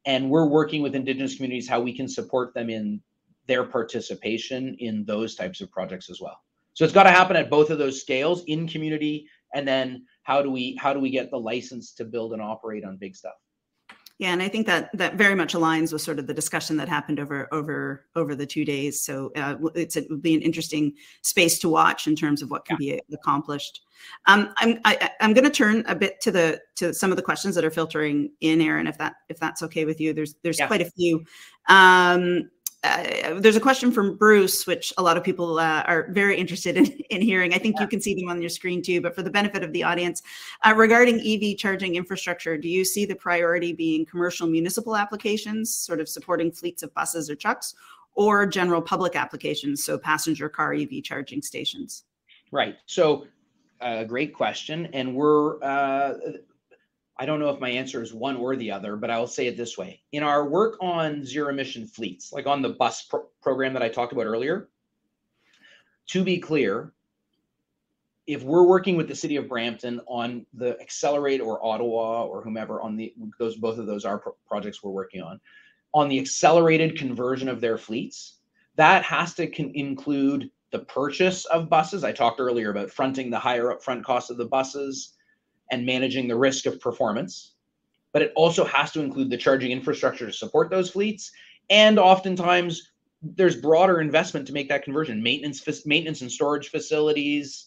And we're working with Indigenous communities how we can support them in their participation in those types of projects as well. So it's got to happen at both of those scales in community, and then how do we how do we get the license to build and operate on big stuff? Yeah, and I think that that very much aligns with sort of the discussion that happened over over over the two days. So uh, it's it would be an interesting space to watch in terms of what can yeah. be accomplished. Um, I'm I, am i am going to turn a bit to the to some of the questions that are filtering in, Ehren, if that if that's okay with you. There's there's yeah. quite a few. Um, uh, there's a question from Bruce, which a lot of people uh, are very interested in, in hearing. I think yeah. you can see them on your screen too, but for the benefit of the audience, uh, regarding EV charging infrastructure, do you see the priority being commercial municipal applications, sort of supporting fleets of buses or trucks, or general public applications, so passenger car EV charging stations? Right. So, uh, great question, and we're uh, I don't know if my answer is one or the other, but I'll say it this way. In our work on zero emission fleets, like on the bus pro- program that I talked about earlier, to be clear, if we're working with the city of Brampton on the Accelerate or Ottawa or whomever on the those both of those are pro- projects we're working on, on the accelerated conversion of their fleets, that has to con- include the purchase of buses. I talked earlier about fronting the higher upfront cost of the buses and managing the risk of performance. But it also has to include the charging infrastructure to support those fleets. And oftentimes there's broader investment to make that conversion. Maintenance maintenance and storage facilities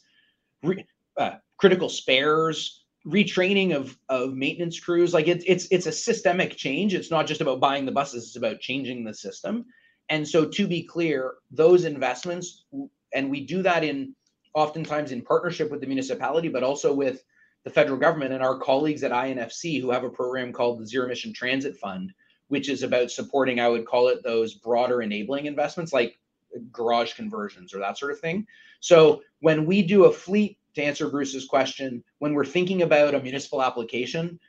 re, uh, critical spares retraining of of maintenance crews. Like it's it's it's a systemic change. It's not just about buying the buses. It's about changing the system. And so to be clear those investments and we do that in oftentimes in partnership with the municipality but also with the federal government and our colleagues at INFC who have a program called the Zero Emission Transit Fund which is about supporting, I would call it those broader enabling investments like garage conversions or that sort of thing. So when we do a fleet, to answer Bruce's question, when we're thinking about a municipal application,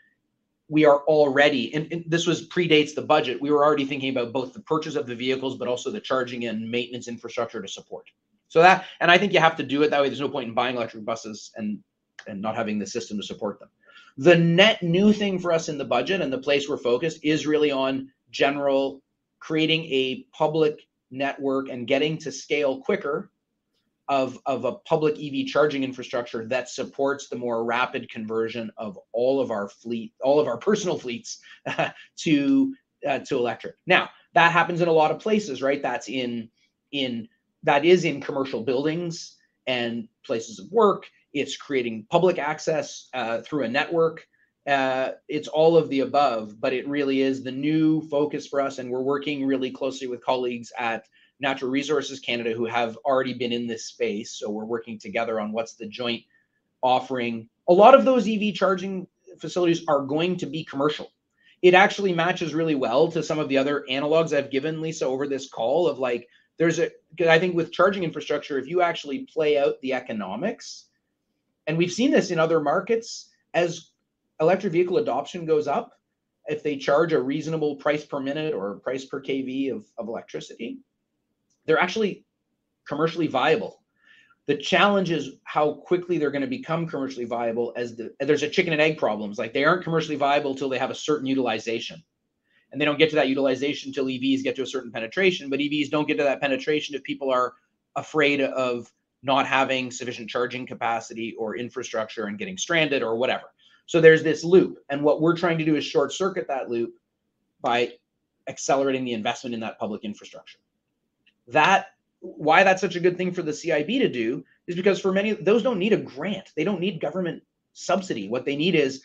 we are already, and, and, this was predates the budget, we were already thinking about both the purchase of the vehicles, but also the charging and maintenance infrastructure to support. So that, and I think you have to do it that way. There's no point in buying electric buses and and not having the system to support them. The net new thing for us in the budget and the place we're focused is really on general creating a public network and getting to scale quicker of, of a public EV charging infrastructure that supports the more rapid conversion of all of our fleet, all of our personal fleets to uh, to electric. Now that happens in a lot of places, right? That's in in that is in commercial buildings and places of work it's creating public access uh, through a network. Uh, it's all of the above, but it really is the new focus for us. And we're working really closely with colleagues at Natural Resources Canada who have already been in this space. So we're working together on what's the joint offering. A lot of those EV charging facilities are going to be commercial. It actually matches really well to some of the other analogs I've given Lisa over this call of like, there's a, I think with charging infrastructure, if you actually play out the economics, and we've seen this in other markets as electric vehicle adoption goes up. If they charge a reasonable price per minute or price per kV of, of electricity, they're actually commercially viable. The challenge is how quickly they're going to become commercially viable as the there's a chicken and egg problems. Like they aren't commercially viable until they have a certain utilization. And they don't get to that utilization until EVs get to a certain penetration. But EVs don't get to that penetration if people are afraid of not having sufficient charging capacity or infrastructure and getting stranded or whatever. So there's this loop. And what we're trying to do is short circuit that loop by accelerating the investment in that public infrastructure. That why that's such a good thing for the CIB to do is because for many those don't need a grant. They don't need government subsidy. What they need is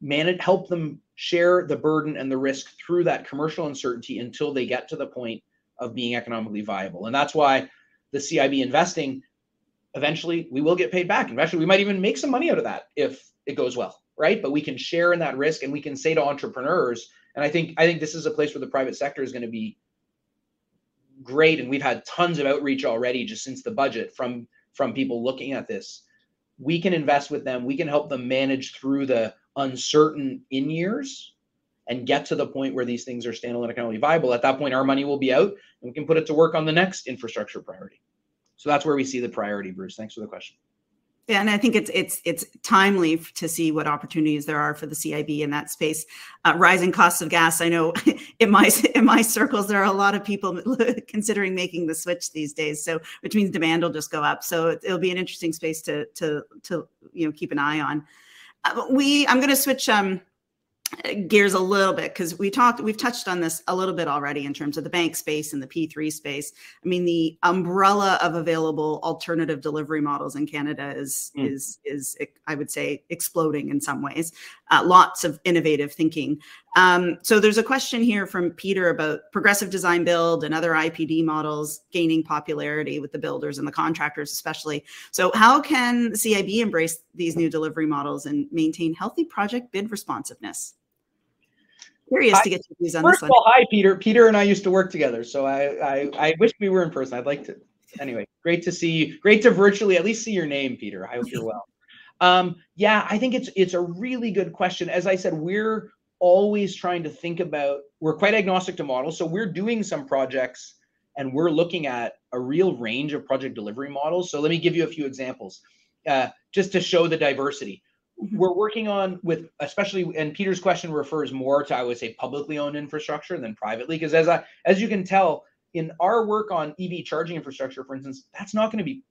manage help them share the burden and the risk through that commercial uncertainty until they get to the point of being economically viable. And that's why the CIB investing eventually we will get paid back. Eventually we might even make some money out of that if it goes well, right? But we can share in that risk and we can say to entrepreneurs, and I think I think this is a place where the private sector is going to be great. And we've had tons of outreach already just since the budget from from people looking at this. We can invest with them. We can help them manage through the uncertain in years and get to the point where these things are standalone economically viable. At that point, our money will be out and we can put it to work on the next infrastructure priority. So that's where we see the priority, Bruce. Thanks for the question. Yeah, and I think it's it's it's timely to see what opportunities there are for the CIB in that space. Uh, rising costs of gas. I know in my in my circles there are a lot of people considering making the switch these days. So which means demand will just go up. So it'll be an interesting space to to to you know keep an eye on. Uh, we I'm going to switch um, gears a little bit because we talked we've touched on this a little bit already in terms of the bank space and the p3 space. I mean the umbrella of available alternative delivery models in canada is mm. is is i would say exploding in some ways. Uh, lots of innovative thinking um, so there's a question here from peter about progressive design build and other ipd models gaining popularity with the builders and the contractors especially so how can cib embrace these new delivery models and maintain healthy project bid responsiveness curious to get your views on first this one. Of all, hi, Peter. Peter and I used to work together, so I, I, I wish we were in person. I'd like to. Anyway, great to see you. Great to virtually at least see your name, Peter. I hope you're well. Um, yeah, I think it's it's a really good question. As I said, we're always trying to think about. We're quite agnostic to models, so we're doing some projects and we're looking at a real range of project delivery models. So let me give you a few examples, uh, just to show the diversity. Mm-hmm. we're working on with especially and peter's question refers more to i would say publicly owned infrastructure than privately because as i as you can tell in our work on ev charging infrastructure for instance that's not going to be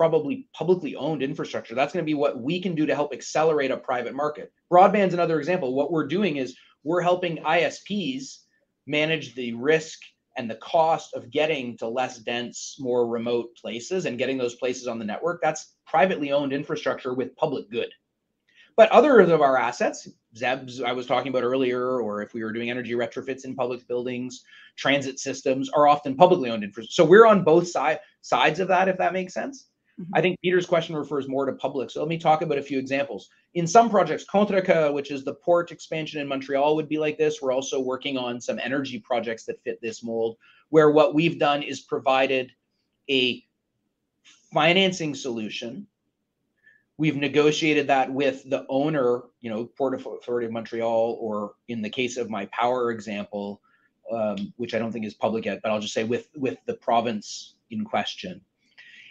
probably publicly owned infrastructure that's going to be what we can do to help accelerate a private market broadband's another example what we're doing is we're helping isps manage the risk and the cost of getting to less dense, more remote places and getting those places on the network, that's privately owned infrastructure with public good. But other of our assets, ZEBs I was talking about earlier, or if we were doing energy retrofits in public buildings, transit systems are often publicly owned infrastructure. So we're on both side, sides of that, if that makes sense. Mm-hmm. I think Peter's question refers more to public. So let me talk about a few examples. In some projects, Contrecoeur, which is the port expansion in Montreal, would be like this. We're also working on some energy projects that fit this mold, where what we've done is provided a financing solution. We've negotiated that with the owner, you know, Port Authority of Montreal, or in the case of my power example, um, which I don't think is public yet, but I'll just say with with the province in question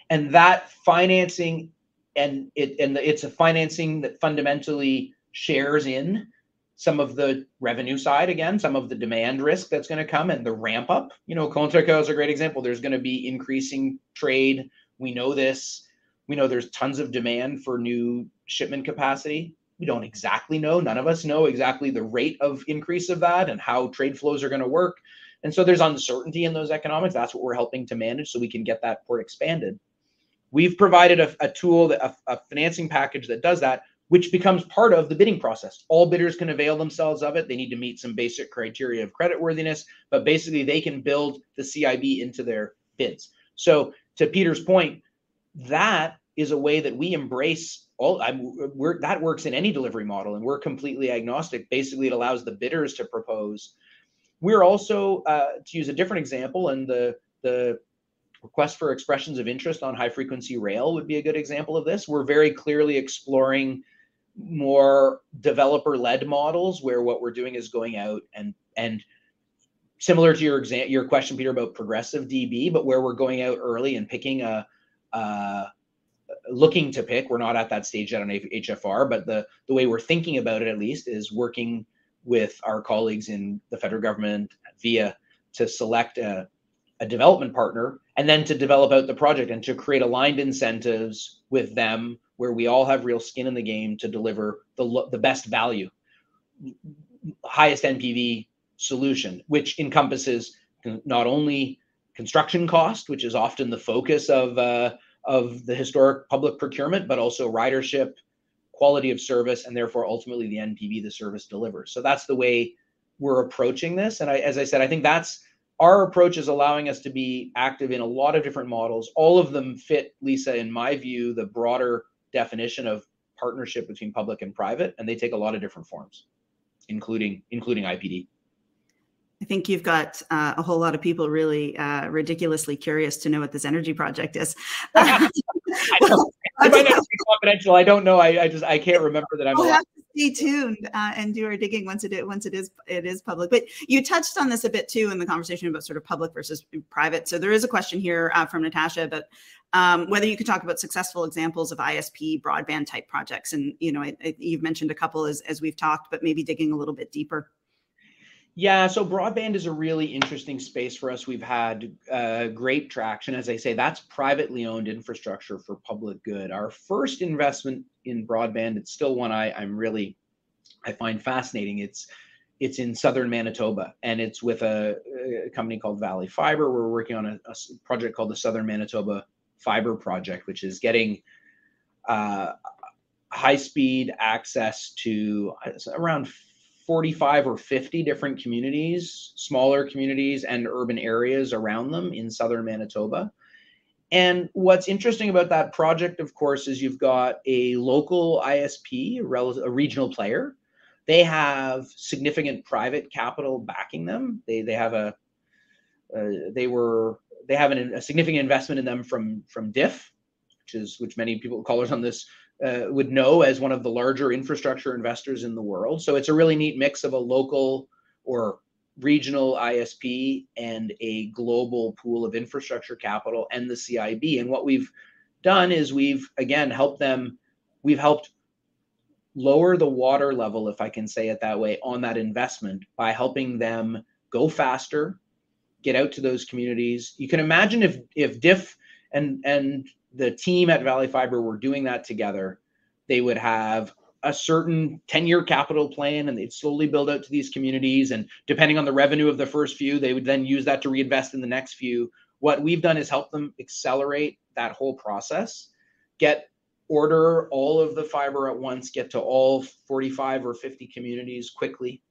and that financing and it and it's a financing that fundamentally shares in some of the revenue side again, some of the demand risk that's going to come and the ramp up. You know, Contrecoeur is a great example. There's going to be increasing trade. We know this. We know there's tons of demand for new shipment capacity. We don't exactly know. None of us know exactly the rate of increase of that and how trade flows are going to work. And so there's uncertainty in those economics. That's what we're helping to manage so we can get that port expanded. We've provided a, a tool, that, a, a financing package that does that, which becomes part of the bidding process. All bidders can avail themselves of it. They need to meet some basic criteria of creditworthiness, but basically they can build the CIB into their bids. So to Peter's point, that is a way that we embrace all I'm, we're, that works in any delivery model and we're completely agnostic. Basically, it allows the bidders to propose. We're also, uh, to use a different example, and the the request for expressions of interest on high frequency rail would be a good example of this. We're very clearly exploring more developer led models where what we're doing is going out and and similar to your exam your question peter about progressive db but where we're going out early and picking a uh, looking to pick we're not at that stage yet on hfr but the the way we're thinking about it at least is working with our colleagues in the federal government via to select a, a development partner and then to develop out the project and to create aligned incentives with them where we all have real skin in the game to deliver the, the best value highest npv solution which encompasses not only construction cost which is often the focus of uh, of the historic public procurement but also ridership quality of service and therefore ultimately the npv the service delivers. So that's the way we're approaching this. And I, as i said i think that's our approach is allowing us to be active in a lot of different models. All of them fit, Lisa, in my view, the broader definition of partnership between public and private, and they take a lot of different forms, including including IPD. I think you've got uh, a whole lot of people really uh, ridiculously curious to know what this energy project is. I, might not be confidential. I don't know. I, I just I can't remember that I'm. We'll have to stay tuned uh, and do our digging once it once it is it is public. But you touched on this a bit too in the conversation about sort of public versus private. So there is a question here uh, from Natasha about um, whether you could talk about successful examples of ISP broadband type projects. And you know, I, I, you've mentioned a couple as as we've talked, but maybe digging a little bit deeper. Yeah, so broadband is a really interesting space for us. We've had uh, great traction. As I say, that's privately owned infrastructure for public good. Our first investment in broadband, it's still one I, I'm really, I find fascinating. It's it's in southern Manitoba, and it's with a, a company called Valley Fiber. We're working on a, a, project called the Southern Manitoba Fiber Project, which is getting uh, high speed access to uh, around 45 or 50 different communities, smaller communities and urban areas around them in southern Manitoba. And what's interesting about that project, of course, is you've got a local ISP, a, regional player. They have significant private capital backing them. They they have a uh, they were they have an, a significant investment in them from from DIF, which is which many people callers on this uh, would know as one of the larger infrastructure investors in the world. So it's a really neat mix of a local or regional ISP and a global pool of infrastructure capital and the CIB. And what we've done is we've again helped them, we've helped lower the water level, if I can say it that way, on that investment by helping them go faster, get out to those communities. You can imagine if if DIF and and the team at Valley Fiber were doing that together, they would have a certain 10 year capital plan and they'd slowly build out to these communities. And depending on the revenue of the first few, they would then use that to reinvest in the next few. What we've done is help them accelerate that whole process, get order all of the fiber at once, get to all 45 or 50 communities quickly.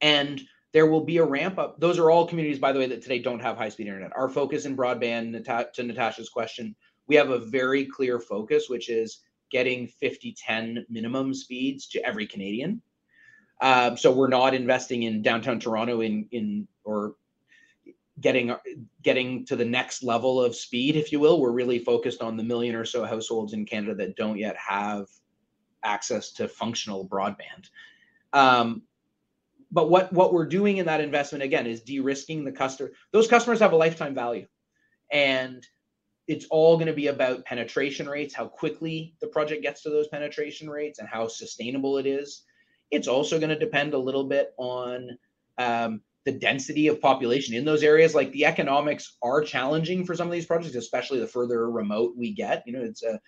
And there will be a ramp up. Those are all communities, by the way, that today don't have high speed internet. Our focus in broadband, to Natasha's question, we have a very clear focus, which is getting 50 10 minimum speeds to every Canadian. Um, so we're not investing in downtown Toronto in in or getting getting to the next level of speed, if you will. We're really focused on the million or so households in Canada that don't yet have access to functional broadband. Um, but what what we're doing in that investment again is de-risking the customer. Those customers have a lifetime value, and it's all going to be about penetration rates, how quickly the project gets to those penetration rates, and how sustainable it is. It's also going to depend a little bit on um, the density of population in those areas. Like the economics are challenging for some of these projects especially the further remote we get. You know it's a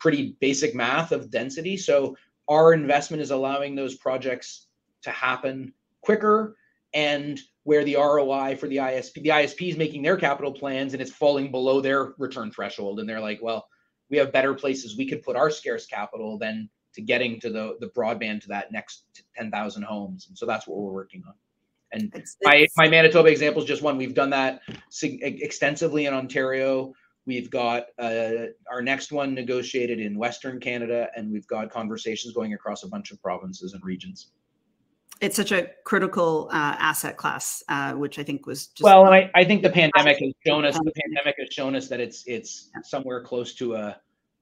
pretty basic math of density. So our investment is allowing those projects to happen quicker and where the ROI for the ISP the ISP is making their capital plans and it's falling below their return threshold and they're like well we have better places we could put our scarce capital than to getting to the the broadband to that next 10,000 homes and so that's what we're working on and it's, my, it's, my Manitoba example is just one. We've done that extensively in Ontario. We've got uh, our next one negotiated in Western Canada, and we've got conversations going across a bunch of provinces and regions. It's such a critical uh, asset class, uh, which I think was just well. And I, I think the pandemic has shown us the pandemic has shown us that it's it's somewhere close to a,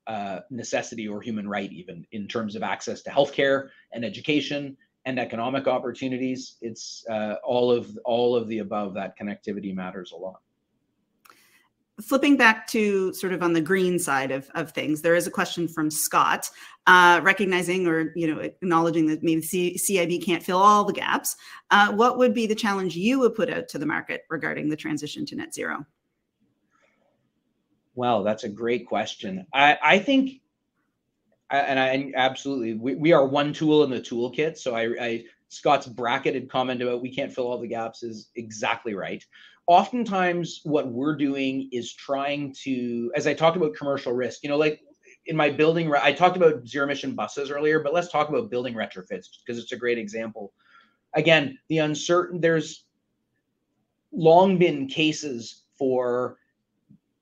a necessity or human right, even in terms of access to healthcare and education and economic opportunities. It's uh, all of all of the above. That connectivity matters a lot. Flipping back to sort of on the green side of, of things, there is a question from Scott, uh, recognizing or you know acknowledging that maybe CIB can't fill all the gaps. Uh, what would be the challenge you would put out to the market regarding the transition to net zero? Well, that's a great question. I, I think and I and absolutely we, we are one tool in the toolkit. So I, I Scott's bracketed comment about we can't fill all the gaps is exactly right. Oftentimes, what we're doing is trying to, as I talked about commercial risk, you know, like in my building, I talked about zero emission buses earlier, but let's talk about building retrofits because it's a great example. Again, the uncertain, there's long been cases for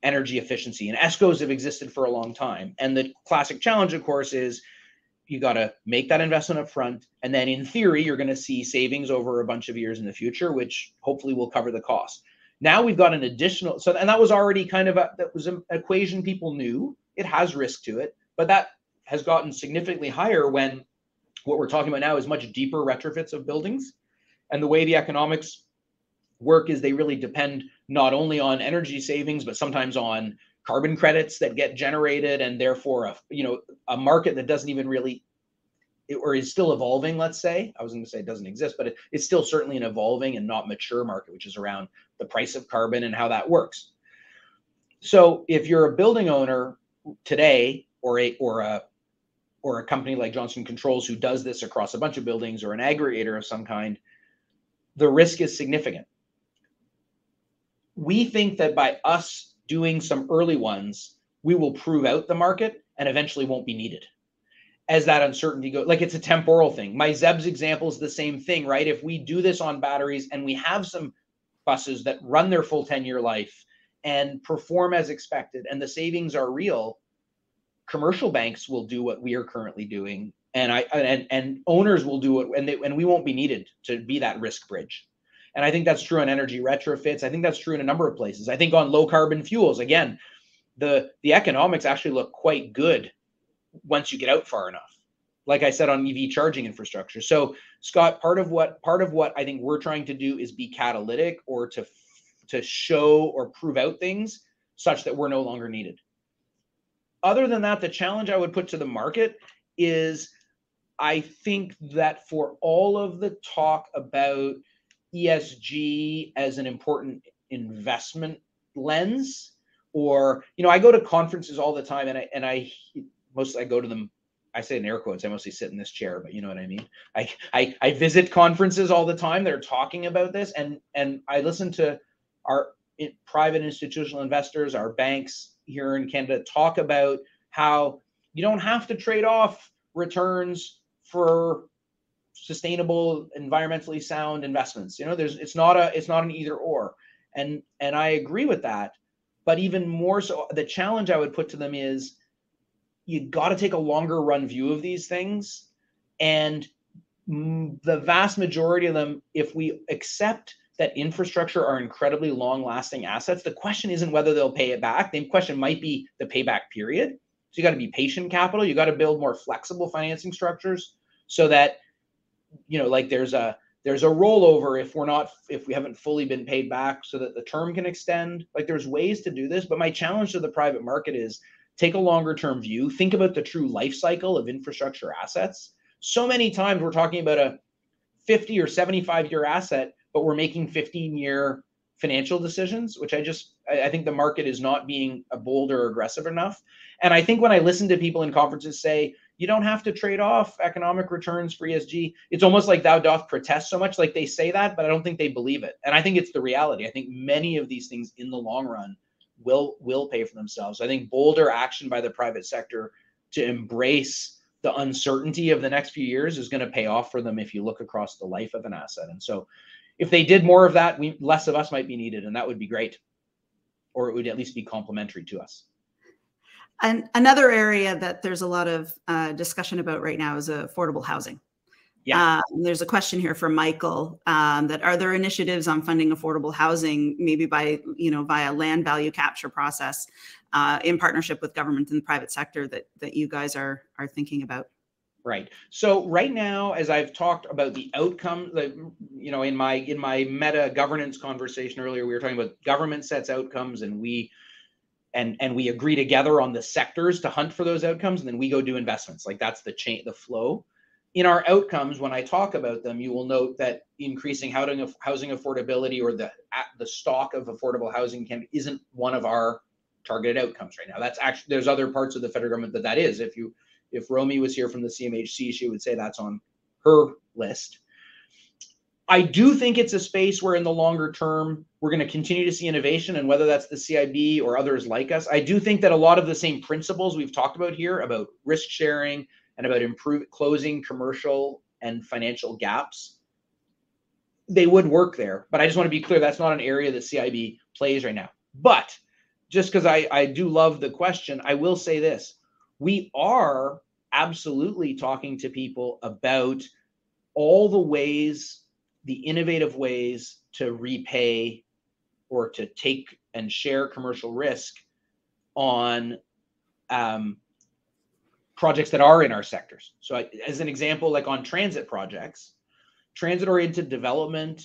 energy efficiency. And ESCOs have existed for a long time. And the classic challenge, of course, is you got to make that investment up front. And then in theory, you're going to see savings over a bunch of years in the future, which hopefully will cover the cost. Now we've got an additional, so, and that was already kind of a, that was an equation people knew. It has risk to it, but that has gotten significantly higher when what we're talking about now is much deeper retrofits of buildings. And the way the economics work is they really depend not only on energy savings but sometimes on carbon credits that get generated and therefore a you know a market that doesn't even really or is still evolving let's say. I was going to say it doesn't exist but it, it's still certainly an evolving and not mature market which is around the price of carbon and how that works. So if you're a building owner today or a or a or a company like johnson controls who does this across a bunch of buildings or an aggregator of some kind the risk is significant. We think that by us doing some early ones, we will prove out the market and eventually won't be needed. As that uncertainty goes, like it's a temporal thing. My ZEBS example is the same thing, right? If we do this on batteries and we have some buses that run their full 10 year life and perform as expected and the savings are real, commercial banks will do what we are currently doing and I and and owners will do it and they, and we won't be needed to be that risk bridge. And I think that's true on energy retrofits. I think that's true in a number of places. I think on low carbon fuels, again, the the economics actually look quite good once you get out far enough. Like I said on EV charging infrastructure. So Scott, part of what part of what I think we're trying to do is be catalytic or to to show or prove out things such that we're no longer needed. Other than that, the challenge I would put to the market is I think that for all of the talk about ESG as an important investment lens or you know I go to conferences all the time and I and I most I go to them I say in air quotes, I mostly sit in this chair, but you know what I mean. I, I I visit conferences all the time. They're talking about this, and and I listen to our eh, private institutional investors, our banks here in Canada talk about how you don't have to trade off returns for sustainable, environmentally sound investments. You know, there's it's not a it's not an either or, and and I agree with that. But even more so, the challenge I would put to them is you got to take a longer run view of these things. And the vast majority of them, if we accept that infrastructure are incredibly long lasting assets, the question isn't whether they'll pay it back. The question might be the payback period. So you got to be patient capital. You got to build more flexible financing structures so that, you know, like there's a, there's a rollover if we're not if we haven't fully been paid back so that the term can extend like there's ways to do this but my challenge to the private market is take a longer term view, think about the true life cycle of infrastructure assets. So many times we're talking about a 50 or 75 year asset, but we're making 15 year financial decisions, which I just I think the market is not being bold or aggressive enough. And I think when I listen to people in conferences say you don't have to trade off economic returns for ESG, it's almost like thou doth protest so much. Like they say that, but I don't think they believe it. And I think it's the reality. I think many of these things in the long run will will pay for themselves. I think bolder action by the private sector to embrace the uncertainty of the next few years is going to pay off for them if you look across the life of an asset. And so if they did more of that, we less of us might be needed and that would be great. Or it would at least be complementary to us. And another area that there's a lot of uh, discussion about right now is affordable housing. Yeah. Uh, there's a question here from Michael um, that are there initiatives on funding affordable housing, maybe by you know via land value capture process, uh, in partnership with government and the private sector that that you guys are are thinking about? Right. So right now, as I've talked about the outcome, the you know in my in my meta governance conversation earlier, we were talking about government sets outcomes and we and and we agree together on the sectors to hunt for those outcomes and then we go do investments like that's the chain the flow in our outcomes, when I talk about them, you will note that increasing housing housing affordability or the the stock of affordable housing can isn't one of our targeted outcomes right now. That's actually there's other parts of the federal government that that is. If you if Romy was here from the CMHC, she would say that's on her list. I do think it's a space where in the longer term we're going to continue to see innovation and whether that's the CIB or others like us. I do think that a lot of the same principles we've talked about here about risk sharing, and about improving closing commercial and financial gaps, they would work there. But I just want to be clear that's not an area that CIB plays right now. But just because I, I do love the question, I will say this. We are absolutely talking to people about all the ways, the innovative ways to repay or to take and share commercial risk on um, projects that are in our sectors. So, as an example, like on transit projects, transit oriented development,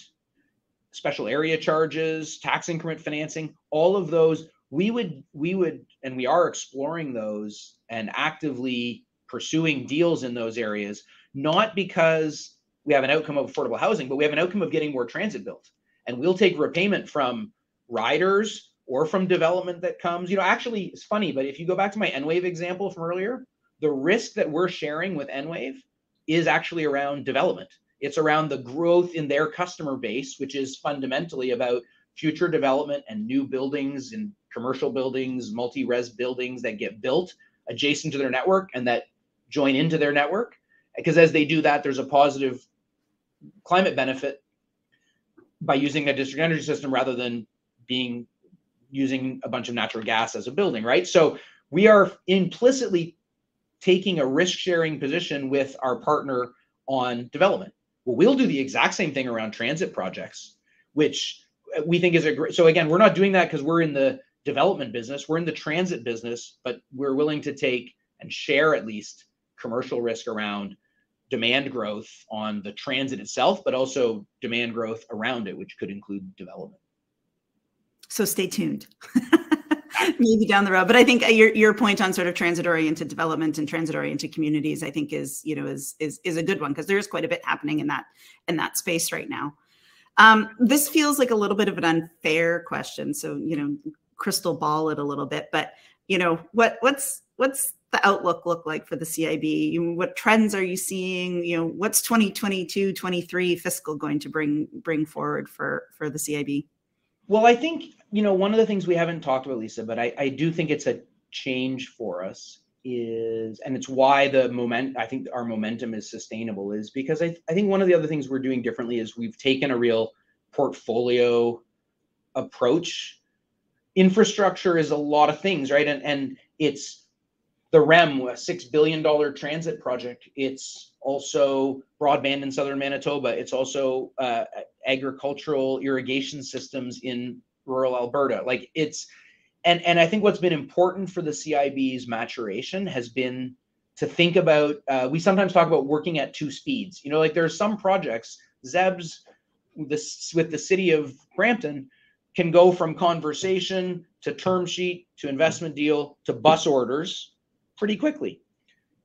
special area charges, tax increment financing, all of those we would we would and we are exploring those and actively pursuing deals in those areas not because we have an outcome of affordable housing but we have an outcome of getting more transit built and we'll take repayment from riders or from development that comes you know actually it's funny but if you go back to my Enwave example from earlier the risk that we're sharing with Enwave is actually around development. It's around the growth in their customer base, which is fundamentally about future development and new buildings and commercial buildings, multi-res buildings that get built adjacent to their network and that join into their network. Because as they do that, there's a positive climate benefit by using a district energy system rather than being using a bunch of natural gas as a building, right? So we are implicitly taking a risk sharing position with our partner on development. Well, we'll do the exact same thing around transit projects, which we think is a great. So again, we're not doing that because we're in the development business. We're in the transit business, but we're willing to take and share at least commercial risk around demand growth on the transit itself, but also demand growth around it, which could include development. So stay tuned. maybe down the road. But I think uh, your your point on sort of transit oriented development and transit oriented communities, I think is you know is is is a good one because there is quite a bit happening in that in that space right now. Um, this feels like a little bit of an unfair question, so you know crystal ball it a little bit. But you know what what's what's the outlook look like for the CIB? What trends are you seeing? You know, what's 2022, 23 fiscal going to bring bring forward for for the CIB? Well, I think you know one of the things we haven't talked about, Lisa, but I, I do think it's a change for us is, and it's why the moment I think our momentum is sustainable is because I, I think one of the other things we're doing differently is we've taken a real portfolio approach. Infrastructure is a lot of things, right? And and it's the REM, a six billion dollar transit project. It's also broadband in southern Manitoba. It's also uh, agricultural irrigation systems in rural Alberta. Like it's and and I think what's been important for the CIB's maturation has been to think about. Uh, we sometimes talk about working at two speeds. You know, like there are some projects, ZEBS, this with the city of Brampton, can go from conversation to term sheet to investment deal to bus orders pretty quickly.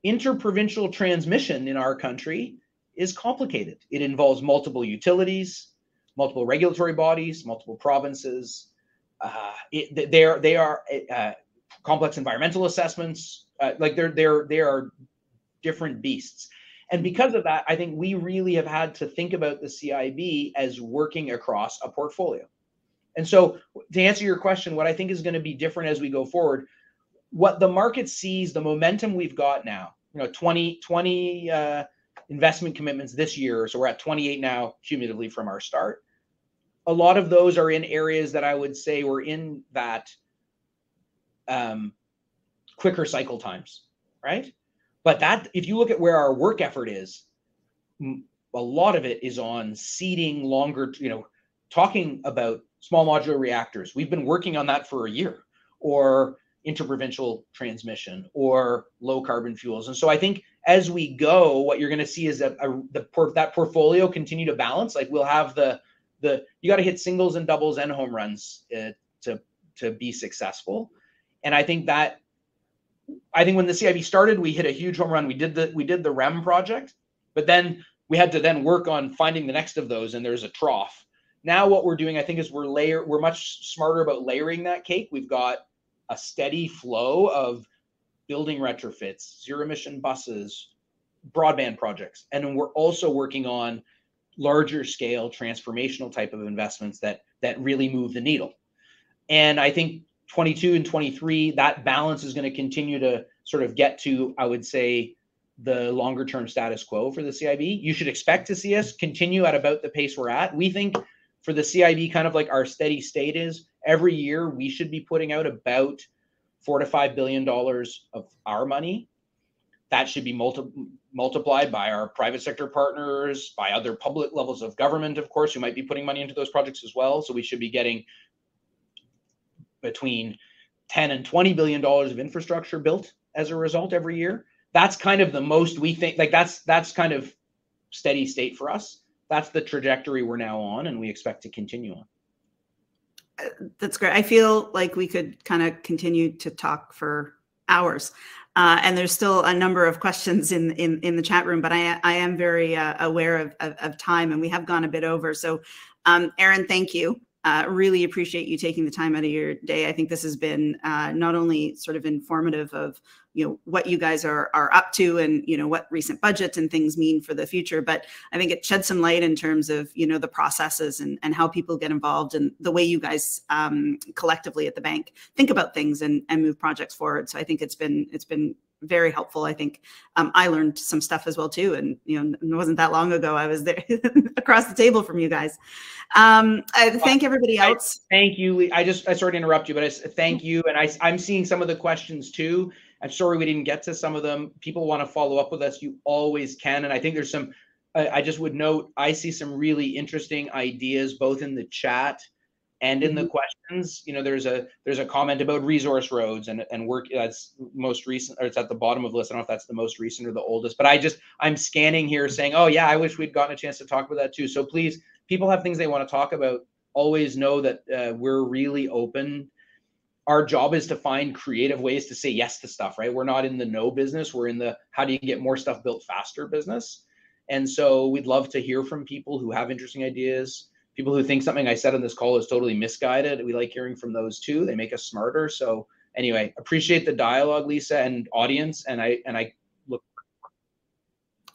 Interprovincial transmission in our country is complicated. It involves multiple utilities, multiple regulatory bodies, multiple provinces, uh, it, they're they are uh, complex environmental assessments. Uh, like they're they're they are different beasts. And because of that, I think we really have had to think about the CIB as working across a portfolio. And so, to answer your question, what I think is going to be different as we go forward, what the market sees, the momentum we've got now, you know, 20, 20 uh, investment commitments this year. So we're at 28 now cumulatively from our start a lot of those are in areas that I would say were in that um, quicker cycle times, right? But that, if you look at where our work effort is, a lot of it is on seeding longer, you know, talking about small modular reactors. We've been working on that for a year, or interprovincial transmission, or low carbon fuels. And so I think as we go, what you're going to see is that a, the that portfolio continue to balance. Like we'll have the the you got to hit singles and doubles and home runs uh, to to be successful. And I think that I think when the CIB started, we hit a huge home run. We did the we did the REM project, but then we had to then work on finding the next of those, and there's a trough. Now what we're doing, I think, is we're layer we're much smarter about layering that cake. We've got a steady flow of building retrofits, zero emission buses, broadband projects, and then we're also working on larger scale transformational type of investments that that really move the needle. And i think 22 and 23 that balance is going to continue to sort of get to i would say the longer term status quo for the cib you should expect to see us continue at about the pace we're at. We think for the cib kind of like our steady state is every year we should be putting out about four to five billion dollars of our money that should be multi- multiplied by our private sector partners, by other public levels of government, of course, who might be putting money into those projects as well. So we should be getting between 10 and 20 billion dollars of infrastructure built as a result every year. That's kind of the most we think like that's that's kind of steady state for us. That's the trajectory we're now on and we expect to continue on. That's great. I feel like we could kind of continue to talk for hours. Uh, and there's still a number of questions in in, in the chat room, but I, I am very uh, aware of, of, of, time, and we have gone a bit over. So, um, Ehren, thank you. Uh, really appreciate you taking the time out of your day. I think this has been uh, not only sort of informative of you know what you guys are are up to and you know what recent budgets and things mean for the future but i think it sheds some light in terms of you know the processes and and how people get involved and the way you guys um, collectively at the bank think about things and and move projects forward so i think it's been it's been very helpful. I think um, I learned some stuff as well too, and you know, it wasn't that long ago I was there across the table from you guys. Um, I thank everybody else. I, thank you. I just I sorry to interrupt you, but I thank you, and I I'm seeing some of the questions too. I'm sorry we didn't get to some of them. People want to follow up with us. You always can. And I think there's some, I just would note, I see some really interesting ideas both in the chat and in mm-hmm. the questions. You know, there's a there's a comment about resource roads and, and work that's most recent, or it's at the bottom of the list. I don't know if that's the most recent or the oldest, but I just, I'm scanning here saying, oh yeah, I wish we'd gotten a chance to talk about that too. So please, people have things they want to talk about. Always know that uh, we're really open our job is to find creative ways to say yes to stuff, right? We're not in the no business. We're in the how do you get more stuff built faster business. And so we'd love to hear from people who have interesting ideas, people who think something I said on this call is totally misguided. We like hearing from those too. They make us smarter. So anyway, appreciate the dialogue, Lisa and audience, and I and I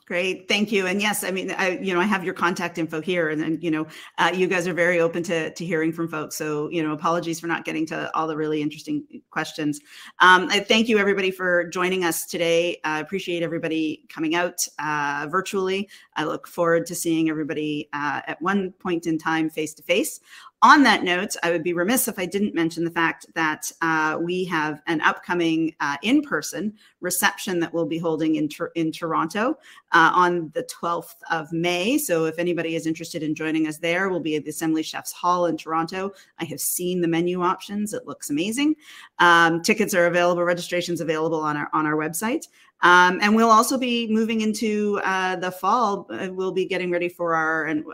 Great, thank you. And yes, I mean, I you know I have your contact info here, and then you know uh, you guys are very open to to hearing from folks. So you know, apologies for not getting to all the really interesting questions. Um, I thank you everybody for joining us today. I appreciate everybody coming out uh, virtually. I look forward to seeing everybody uh, at one point in time face to face. On that note, I would be remiss if I didn't mention the fact that uh, we have an upcoming uh, in-person reception that we'll be holding in, in Toronto uh, on the 12th of May. So if anybody is interested in joining us there, we'll be at the Assembly Chefs Hall in Toronto. I have seen the menu options. It looks amazing. Um, tickets are available, registrations available on our, on our website. Um, and we'll also be moving into uh, the fall. Uh, we'll be getting ready for our, and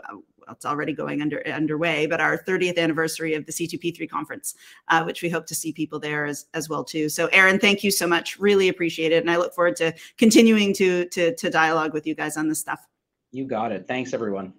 it's already going under underway, but our 30th anniversary of the C2P3 conference, uh, which we hope to see people there as, as well too. So Ehren, thank you so much. Really appreciate it. And I look forward to continuing to, to, to dialogue with you guys on this stuff. You got it. Thanks everyone.